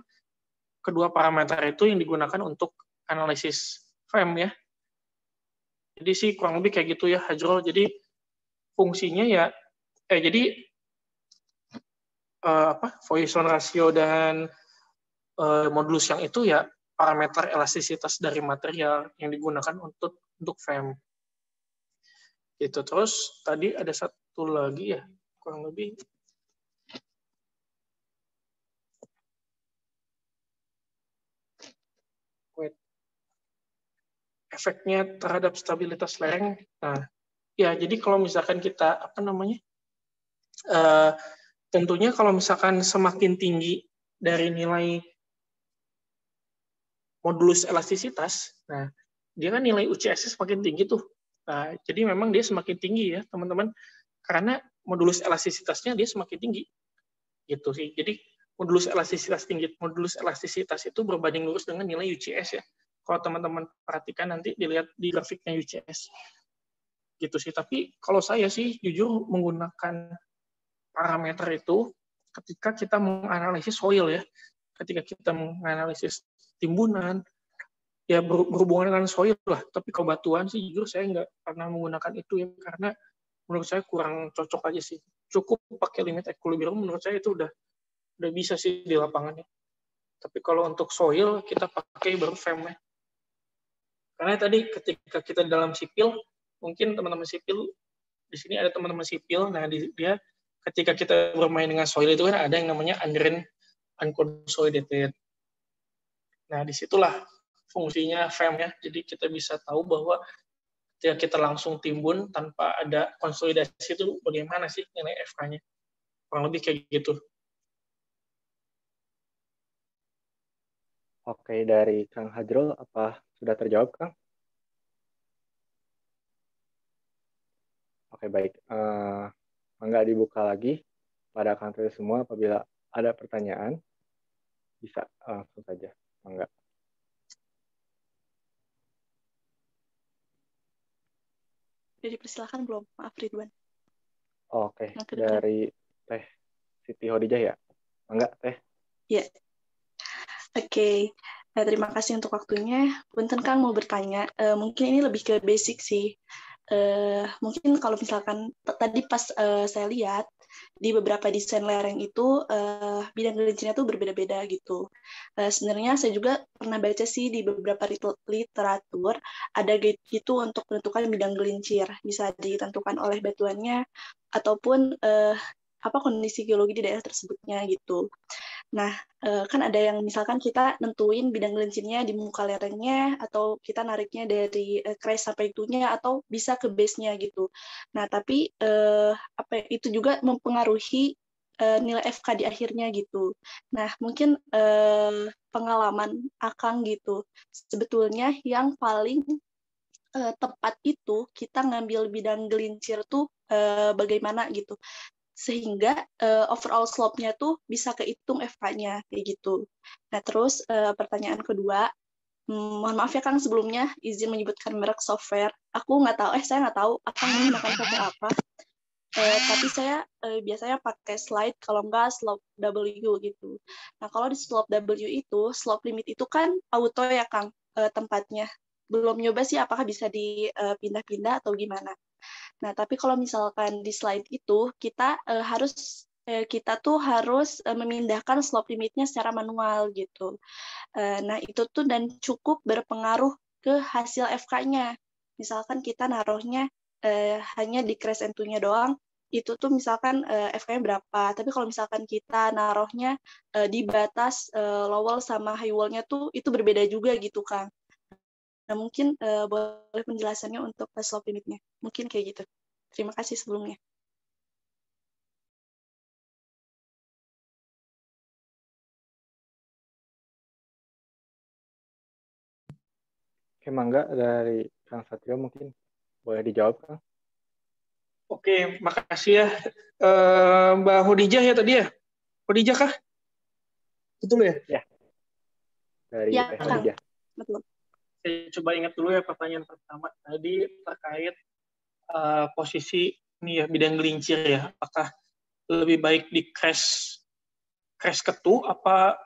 kedua parameter itu yang digunakan untuk analisis frame ya. Jadi sih kurang lebih kayak gitu ya Hajrol. Jadi fungsinya ya eh jadi uh, apa Poisson ratio dan uh, modulus yang itu ya parameter elastisitas dari material yang digunakan untuk untuk frame. Gitu. Terus tadi ada satu lagi ya, kurang lebih Wait. Efeknya terhadap stabilitas lereng. Nah, ya jadi kalau misalkan kita apa namanya, uh, tentunya kalau misalkan semakin tinggi dari nilai modulus elastisitas, nah dia kan nilai UCS semakin tinggi tuh. Nah, jadi memang dia semakin tinggi ya teman-teman, karena modulus elastisitasnya dia semakin tinggi, gitu sih. Jadi modulus elastisitas tinggi, modulus elastisitas itu berbanding lurus dengan nilai UCS ya. Kalau teman-teman perhatikan nanti dilihat di grafiknya UCS, gitu sih. Tapi kalau saya sih jujur menggunakan parameter itu ketika kita menganalisis soil ya, ketika kita menganalisis timbunan, ya berhubungan dengan soil lah. Tapi kalau batuan sih jujur saya nggak pernah menggunakan itu ya karena menurut saya kurang cocok aja sih. Cukup pakai limit equilibrium menurut saya itu udah udah bisa sih di lapangan ya. Tapi kalau untuk soil kita pakai baru frame -nya. Karena tadi ketika kita dalam sipil, mungkin teman-teman sipil di sini ada teman-teman sipil, nah dia ketika kita bermain dengan soil itu kan ada yang namanya undrained unconsolidated Nah, di situlah fungsinya FEM ya. Jadi kita bisa tahu bahwa ketika kita langsung timbun tanpa ada konsolidasi itu bagaimana sih nilai FK-nya. Kurang lebih kayak gitu. Oke, dari Kang Hajrul, apa sudah terjawab, Kang? Oke, baik. Uh, enggak dibuka lagi pada Kang semua apabila ada pertanyaan, bisa langsung saja. Enggak. Udah dipersilahkan belum? Maaf Ridwan. Oke, dari Teh Siti Hodijah ya? Enggak, Teh? Iya. Yeah. Oke, okay. Nah, terima kasih untuk waktunya. Punten Kang mau bertanya, uh, mungkin ini lebih ke basic sih. Uh, mungkin kalau misalkan tadi pas uh, saya lihat di beberapa desain lereng itu uh, bidang gelincirnya tuh berbeda-beda gitu. Uh, sebenarnya saya juga pernah baca sih di beberapa literatur ada gitu untuk menentukan bidang gelincir bisa ditentukan oleh batuannya ataupun uh, apa kondisi geologi di daerah tersebutnya gitu. Nah, eh, kan ada yang misalkan kita nentuin bidang gelincirnya di muka lerengnya, atau kita nariknya dari uh, sampai itunya, atau bisa ke base-nya gitu. Nah, tapi uh, apa ya, itu juga mempengaruhi uh, nilai FK di akhirnya gitu. Nah, mungkin pengalaman Akang gitu, sebetulnya yang paling tepat itu kita ngambil bidang gelincir tuh uh, bagaimana gitu sehingga uh, overall slope-nya tuh bisa kehitung FK-nya kayak gitu. Nah terus uh, pertanyaan kedua, hmm, mohon maaf ya Kang sebelumnya izin menyebutkan merek software. Aku nggak tahu, eh saya nggak tahu akan menggunakan software apa. Uh, tapi saya uh, biasanya pakai slide kalau enggak slope W gitu. Nah kalau di slope W itu slope limit itu kan auto ya Kang uh, tempatnya. Belum nyoba sih apakah bisa dipindah-pindah atau gimana. Nah, tapi kalau misalkan di slide itu kita uh, harus uh, kita tuh harus uh, memindahkan slope limitnya secara manual gitu. Nah, itu tuh dan cukup berpengaruh ke hasil FK-nya. Misalkan kita naruhnya uh, hanya di crash and nya doang, itu tuh misalkan uh, FK-nya berapa. Tapi kalau misalkan kita naruhnya uh, di batas low wall sama high wall-nya tuh itu berbeda juga gitu, Kang. Nah, mungkin uh, boleh penjelasannya untuk slope limitnya. Mungkin kayak gitu. Terima kasih sebelumnya. Oke, Mangga dari Kang Satrio mungkin boleh dijawab, Kang? Oke, makasih ya. Uh, Mbak Hodijah ya tadi ya? Hodijah kah? Betul ya? Ya. Dari ya, Hodijah. Betul saya coba ingat dulu ya pertanyaan pertama tadi terkait uh, posisi ini ya bidang gelincir ya. Apakah lebih baik di crash crash ketu apa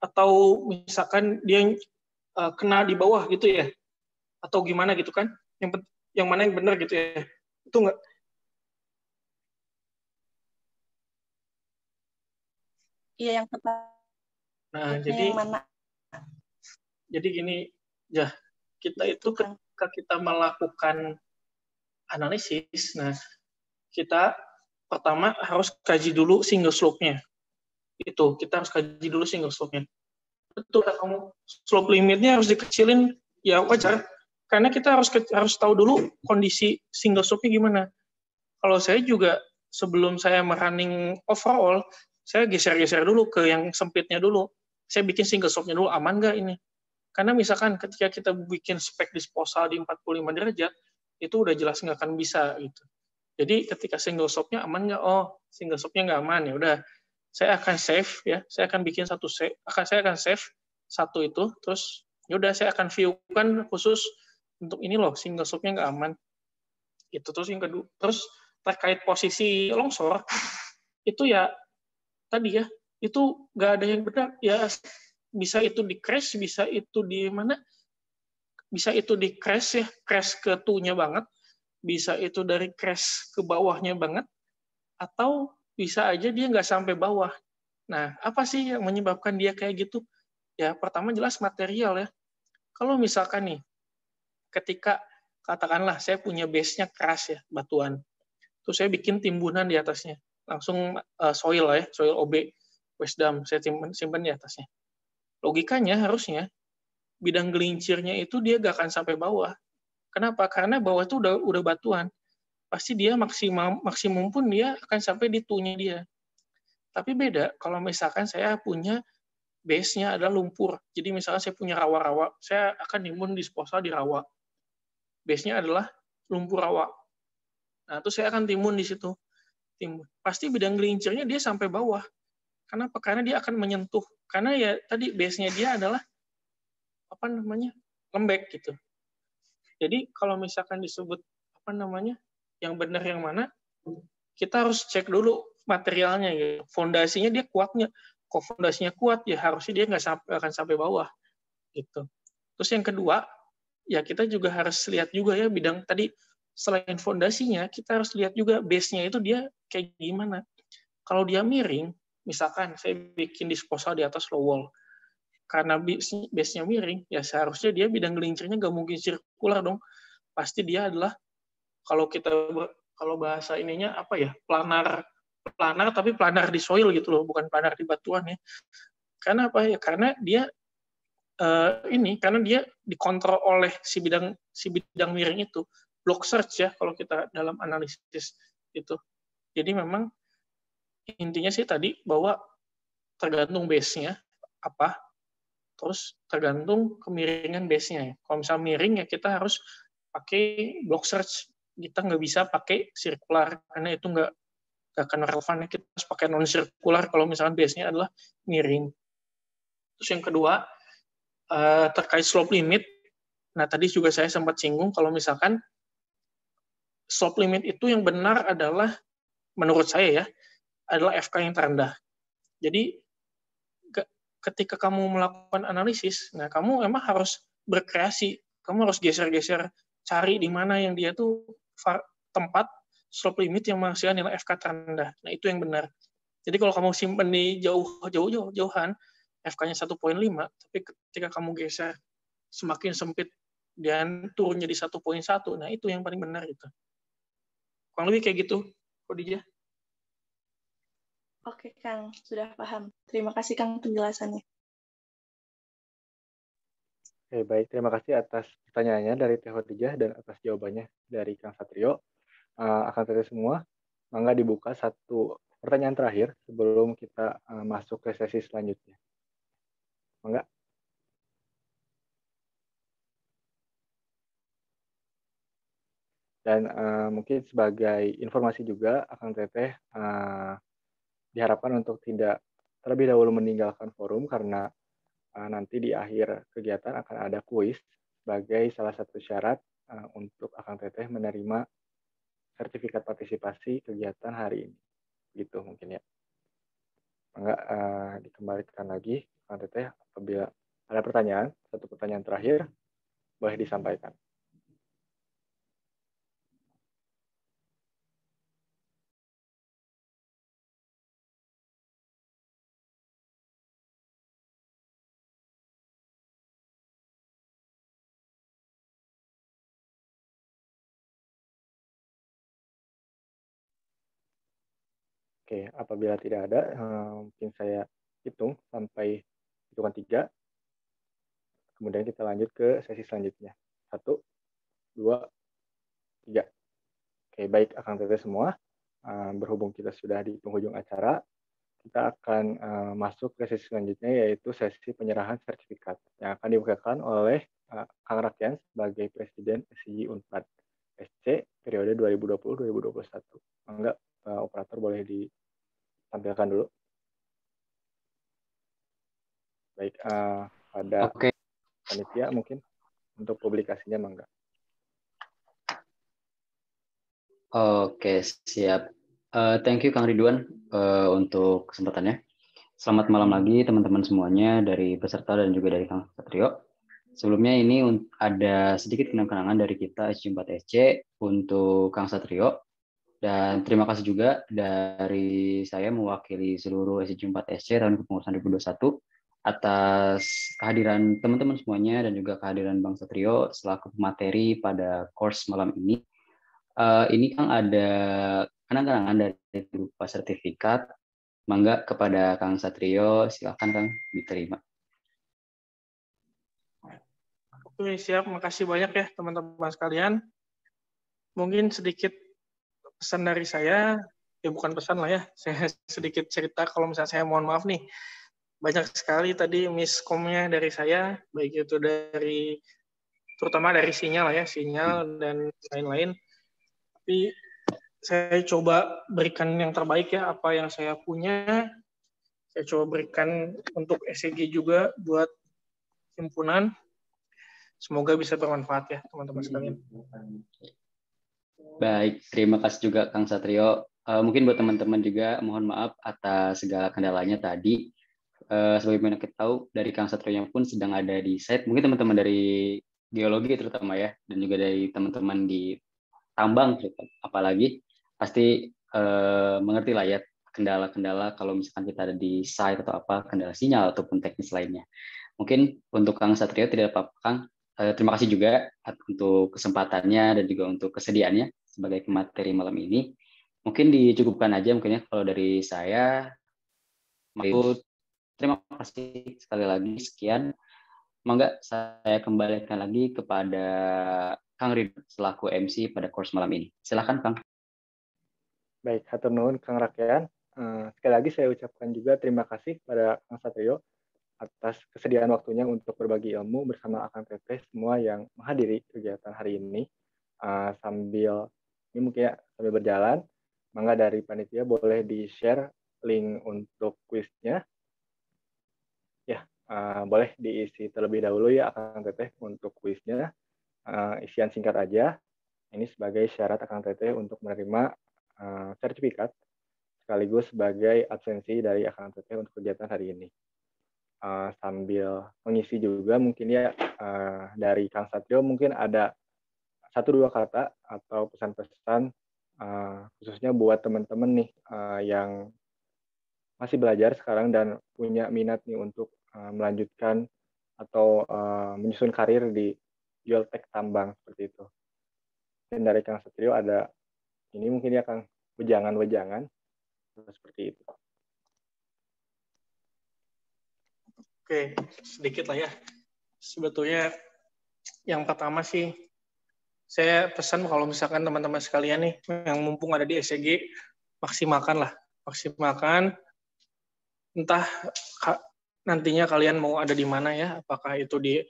atau misalkan dia uh, kena di bawah gitu ya? Atau gimana gitu kan? Yang yang mana yang benar gitu ya? Itu enggak iya yang tepat. Nah jadi yang mana? jadi gini ya kita itu ketika kita melakukan analisis nah kita pertama harus kaji dulu single slope-nya. Itu kita harus kaji dulu single slope-nya. Betul kamu slope limitnya harus dikecilin ya wajar. Karena kita harus harus tahu dulu kondisi single slope-nya gimana. Kalau saya juga sebelum saya merunning overall saya geser-geser dulu ke yang sempitnya dulu. Saya bikin single slope-nya dulu aman nggak ini karena misalkan ketika kita bikin spek disposal di 45 derajat itu udah jelas nggak akan bisa gitu. Jadi ketika single slope-nya aman nggak? Oh single slope-nya nggak aman ya udah. Saya akan save ya, saya akan bikin satu save, akan saya akan save satu itu, terus yaudah saya akan view kan khusus untuk ini loh single shopnya nggak aman. Itu terus yang kedua, terus terkait posisi longsor itu ya tadi ya itu nggak ada yang benar. Ya bisa itu di crash bisa itu di mana bisa itu di crash ya crash ke tunya banget bisa itu dari crash ke bawahnya banget atau bisa aja dia nggak sampai bawah. Nah, apa sih yang menyebabkan dia kayak gitu? Ya, pertama jelas material ya. Kalau misalkan nih, ketika katakanlah saya punya base-nya keras ya, batuan. Terus saya bikin timbunan di atasnya. Langsung uh, soil ya, soil OB, Westdam, saya simpan, simpan di atasnya. Logikanya harusnya bidang gelincirnya itu dia gak akan sampai bawah. Kenapa? Karena bawah itu udah udah batuan pasti dia maksimum maksimum pun dia akan sampai di tunya dia. Tapi beda kalau misalkan saya punya base-nya adalah lumpur. Jadi misalkan saya punya rawa-rawa, saya akan nimbun disposal di rawa. Base-nya adalah lumpur rawa. Nah, terus saya akan timbun di situ. Timbun. Pasti bidang gelincirnya dia sampai bawah. Kenapa? Karena dia akan menyentuh. Karena ya tadi base-nya dia adalah apa namanya? lembek gitu. Jadi kalau misalkan disebut apa namanya? yang benar yang mana kita harus cek dulu materialnya ya fondasinya dia kuatnya kok fondasinya kuat ya harusnya dia nggak sampai akan sampai bawah gitu terus yang kedua ya kita juga harus lihat juga ya bidang tadi selain fondasinya kita harus lihat juga base-nya itu dia kayak gimana kalau dia miring misalkan saya bikin disposal di atas low wall karena base-nya miring ya seharusnya dia bidang gelincirnya nggak mungkin sirkular dong. Pasti dia adalah kalau kita kalau bahasa ininya apa ya planar planar tapi planar di soil gitu loh bukan planar di batuan ya. Karena apa ya? Karena dia uh, ini karena dia dikontrol oleh si bidang si bidang miring itu. Block search ya kalau kita dalam analisis itu. Jadi memang intinya sih tadi bahwa tergantung base-nya apa terus tergantung kemiringan base-nya ya. Kalau misalnya miring ya kita harus pakai block search kita nggak bisa pakai sirkular karena itu nggak nggak akan relevan ya. kita harus pakai non sirkular kalau misalkan base-nya adalah miring. Terus yang kedua uh, terkait slope limit. Nah tadi juga saya sempat singgung kalau misalkan slope limit itu yang benar adalah menurut saya ya adalah FK yang terendah. Jadi ketika kamu melakukan analisis, nah kamu emang harus berkreasi, kamu harus geser-geser cari di mana yang dia tuh tempat slope limit yang menghasilkan nilai FK terendah. Nah, itu yang benar. Jadi kalau kamu simpan di jauh jauh jauh jauhan FK-nya 1.5, tapi ketika kamu geser semakin sempit dan turun jadi 1.1, nah itu yang paling benar itu. Kurang lebih kayak gitu, Kodija. Oke, Kang. Sudah paham. Terima kasih, Kang, penjelasannya. Oke, baik. Terima kasih atas pertanyaannya dari Teh Khadijah dan atas jawabannya dari Kang Satrio. Uh, akan terus semua, mangga dibuka satu pertanyaan terakhir sebelum kita uh, masuk ke sesi selanjutnya. Mangga. Dan uh, mungkin sebagai informasi juga, akan Teteh uh, diharapkan untuk tidak terlebih dahulu meninggalkan forum karena uh, nanti di akhir kegiatan akan ada kuis sebagai salah satu syarat uh, untuk Akang Teteh menerima sertifikat partisipasi kegiatan hari ini. gitu mungkin ya enggak uh, dikembalikan lagi Kang Teteh apabila ada pertanyaan satu pertanyaan terakhir boleh disampaikan Oke, apabila tidak ada, eh, mungkin saya hitung sampai hitungan tiga. Kemudian kita lanjut ke sesi selanjutnya. Satu, dua, tiga. Oke, baik akan teteh semua. Eh, berhubung kita sudah di penghujung acara, kita akan eh, masuk ke sesi selanjutnya yaitu sesi penyerahan sertifikat yang akan dibukakan oleh Kang Rakyat sebagai Presiden SCG Unpad SC periode 2020-2021. Enggak, uh, operator boleh ditampilkan dulu. Baik, uh, ada okay. panitia mungkin untuk publikasinya mangga. Oke, siap. Uh, thank you Kang Ridwan uh, untuk kesempatannya. Selamat malam lagi teman-teman semuanya dari peserta dan juga dari Kang Satrio. Sebelumnya ini ada sedikit kenang-kenangan dari kita SC4SC untuk Kang Satrio dan terima kasih juga dari saya mewakili seluruh SC4SC tahun kepengurusan 2021 atas kehadiran teman-teman semuanya dan juga kehadiran Bang Satrio selaku pemateri pada course malam ini. Uh, ini kan ada kenang-kenangan dari berupa sertifikat. Mangga kepada Kang Satrio, silakan Kang diterima. Oke, siap. Makasih banyak ya teman-teman sekalian. Mungkin sedikit pesan dari saya, ya bukan pesan lah ya, saya sedikit cerita kalau misalnya saya mohon maaf nih, banyak sekali tadi miskomnya dari saya, baik itu dari terutama dari sinyal ya, sinyal dan lain-lain. Tapi saya coba berikan yang terbaik ya, apa yang saya punya. Saya coba berikan untuk SEG juga buat himpunan. Semoga bisa bermanfaat ya teman-teman sekalian. Baik, terima kasih juga Kang Satrio. Uh, mungkin buat teman-teman juga mohon maaf atas segala kendalanya tadi. Uh, sebagaimana kita tahu dari Kang Satrio pun sedang ada di site. Mungkin teman-teman dari geologi terutama ya, dan juga dari teman-teman di tambang apalagi pasti uh, mengerti lah ya kendala-kendala kalau misalkan kita ada di site atau apa kendala sinyal ataupun teknis lainnya. Mungkin untuk Kang Satrio tidak apa-apa Kang. Terima kasih juga untuk kesempatannya dan juga untuk kesediaannya sebagai materi malam ini. Mungkin dicukupkan aja mungkin ya kalau dari saya. Terima kasih sekali lagi sekian. Mangga saya kembalikan lagi kepada Kang Ridho selaku MC pada course malam ini. Silakan Kang. Baik, hatur nuhun Kang Rakyat. Uh, sekali lagi saya ucapkan juga terima kasih pada Kang Satrio atas kesediaan waktunya untuk berbagi ilmu bersama Akang Teteh semua yang menghadiri kegiatan hari ini. Uh, sambil ini mungkin ya sambil berjalan, mangga dari panitia boleh di-share link untuk kuisnya. Ya, uh, boleh diisi terlebih dahulu ya akan teteh untuk kuisnya. Uh, isian singkat aja. Ini sebagai syarat akan teteh untuk menerima uh, sertifikat sekaligus sebagai absensi dari akan teteh untuk kegiatan hari ini. Uh, sambil mengisi juga mungkin ya uh, dari Kang Satrio mungkin ada satu dua kata atau pesan-pesan uh, khususnya buat teman-teman nih uh, yang masih belajar sekarang dan punya minat nih untuk uh, melanjutkan atau uh, menyusun karir di geotek tambang seperti itu. Dan dari Kang Satrio ada ini mungkin ya Kang wejangan-wejangan seperti itu. Oke, sedikit lah ya. Sebetulnya yang pertama sih saya pesan kalau misalkan teman-teman sekalian nih yang mumpung ada di SCG maksimalkan lah maksimalkan entah nantinya kalian mau ada di mana ya apakah itu di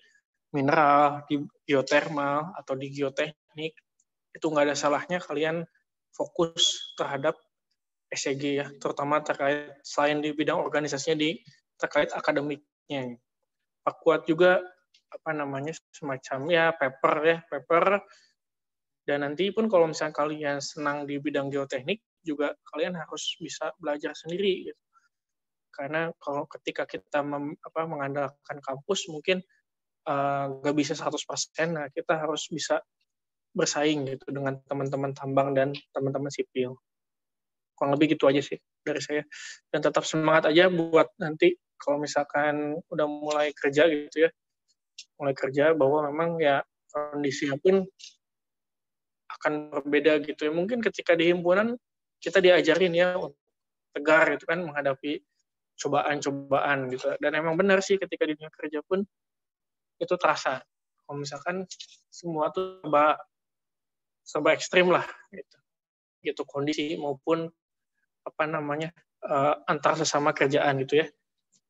mineral di geotermal atau di geoteknik itu nggak ada salahnya kalian fokus terhadap SCG ya terutama terkait selain di bidang organisasinya di terkait akademiknya Pak Kuat juga apa namanya semacam ya paper ya paper dan nanti pun kalau misalnya kalian senang di bidang geoteknik juga kalian harus bisa belajar sendiri gitu. Karena kalau ketika kita mem, apa, mengandalkan kampus mungkin nggak uh, bisa 100%, nah kita harus bisa bersaing gitu dengan teman-teman tambang dan teman-teman sipil. Kurang lebih gitu aja sih dari saya. Dan tetap semangat aja buat nanti kalau misalkan udah mulai kerja gitu ya, mulai kerja bahwa memang ya kondisinya pun akan berbeda gitu ya. Mungkin ketika di himpunan kita diajarin ya tegar gitu kan menghadapi cobaan-cobaan gitu. Dan emang benar sih ketika di dunia kerja pun itu terasa. Kalau misalkan semua tuh serba serba ekstrim lah gitu. Gitu kondisi maupun apa namanya uh, antar sesama kerjaan gitu ya.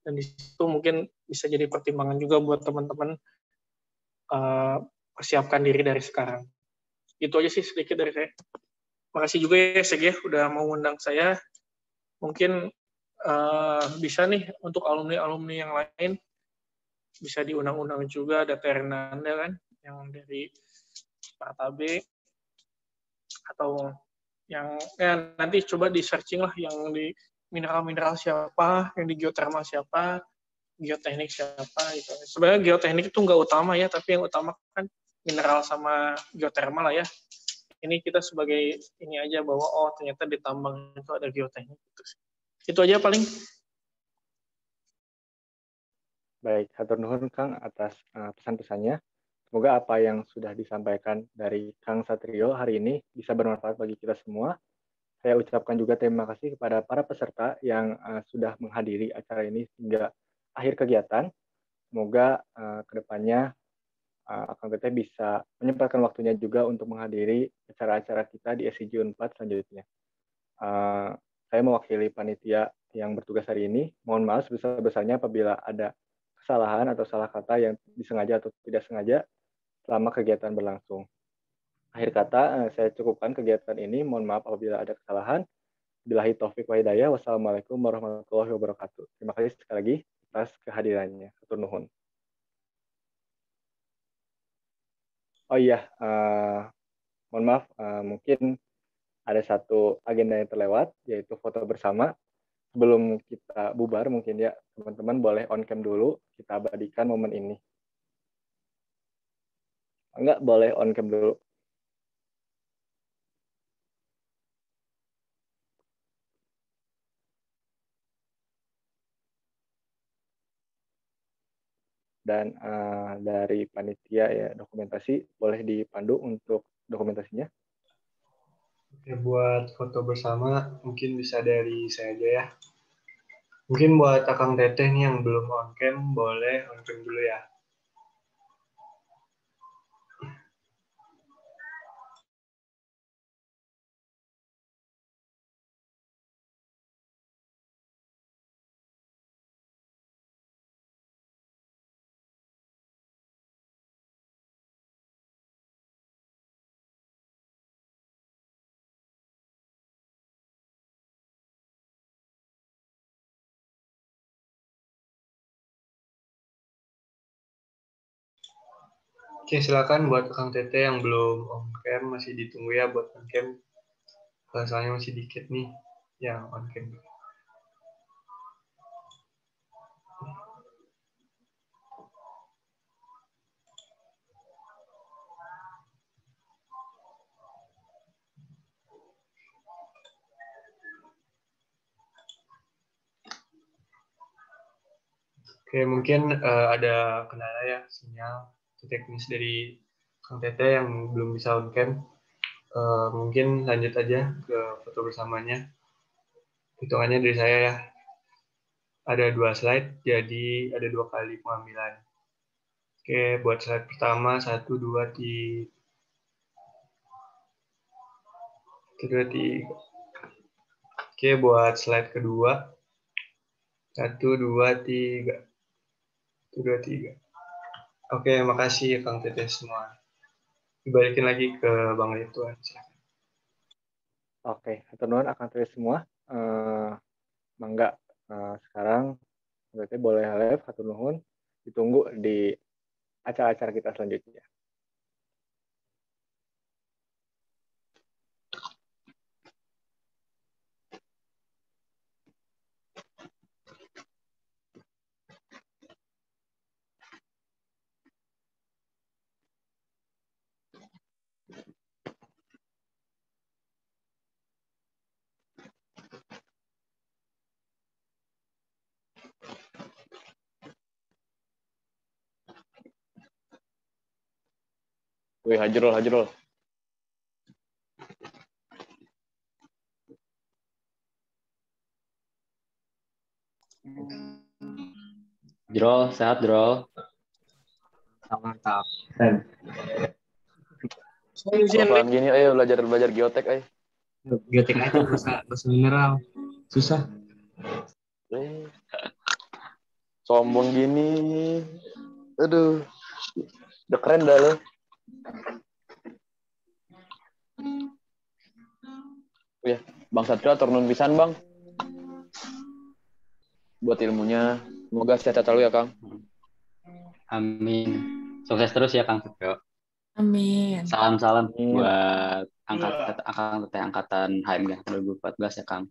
Dan di situ mungkin bisa jadi pertimbangan juga buat teman-teman uh, persiapkan diri dari sekarang. Itu aja sih sedikit dari saya. Makasih juga ya Seg ya udah mau undang saya. Mungkin uh, bisa nih untuk alumni-alumni yang lain bisa diundang-undang juga ada Ternanda kan yang dari Partabe atau yang ya nanti coba di searching lah yang di mineral-mineral siapa, yang di geothermal siapa, geoteknik siapa gitu. Sebenarnya geoteknik itu nggak utama ya, tapi yang utama kan mineral sama geothermal lah ya. Ini kita sebagai ini aja bahwa oh ternyata di tambang itu ada geoteknik gitu. Itu aja paling. Baik, hatur nuhun Kang atas uh, pesan-pesannya. Semoga apa yang sudah disampaikan dari Kang Satrio hari ini bisa bermanfaat bagi kita semua. Saya ucapkan juga terima kasih kepada para peserta yang uh, sudah menghadiri acara ini hingga akhir kegiatan. Semoga uh, ke depannya uh, Kang Teteh bisa menyempatkan waktunya juga untuk menghadiri acara-acara kita di SCG 4 selanjutnya. Uh, saya mewakili panitia yang bertugas hari ini. Mohon maaf sebesar-besarnya apabila ada kesalahan atau salah kata yang disengaja atau tidak sengaja selama kegiatan berlangsung. Akhir kata, eh, saya cukupkan kegiatan ini. Mohon maaf apabila ada kesalahan. Bilahi taufik wa hidayah. Wassalamualaikum warahmatullahi wabarakatuh. Terima kasih sekali lagi atas kehadirannya. Atur nuhun. Oh iya, uh, mohon maaf, uh, mungkin ada satu agenda yang terlewat, yaitu foto bersama. Sebelum kita bubar, mungkin ya teman-teman boleh on cam dulu, kita abadikan momen ini. Enggak, boleh on cam dulu. Dan uh, dari panitia ya dokumentasi boleh dipandu untuk dokumentasinya. Oke, buat foto bersama mungkin bisa dari saya aja ya. Mungkin buat Akang Teteh nih yang belum on cam, boleh on cam dulu ya. Oke, silakan buat Kang Tete yang belum on cam masih ditunggu ya buat on cam. Soalnya masih dikit nih yang on cam. Oke, mungkin uh, ada kendala ya sinyal teknis dari Kang Tete yang belum bisa on cam. Uh, mungkin lanjut aja ke foto bersamanya. Hitungannya dari saya ya. Ada dua slide, jadi ada dua kali pengambilan. Oke, buat slide pertama, satu, dua, tiga. Kedua, tiga. Oke, buat slide kedua. Satu, dua, tiga. Satu, dua, tiga. Oke, makasih Kang Tete semua. Dibalikin lagi ke Bang Ridwan. Oke, hatur nuhun akan Tete semua. Uh, mangga uh, sekarang Tete boleh live hatur nuhun. Ditunggu di acara-acara kita selanjutnya. Wih, Hajrul, Hajrul. Drol, sehat Drol. Mantap. Pelan gini, ayo belajar belajar geotek, ayo. Geotek aja bahasa bahasa mineral. Susah. Eh. Sombong gini. Aduh. Udah keren dah lo. Oh ya, Bang Satrio atur nun pisan, Bang. Buat ilmunya. Semoga sehat selalu ya, Kang. Amin. Sukses terus ya Kang Setio. Amin. Salam-salam buat angkat angkatan angkatan HMG 2014 ya Kang.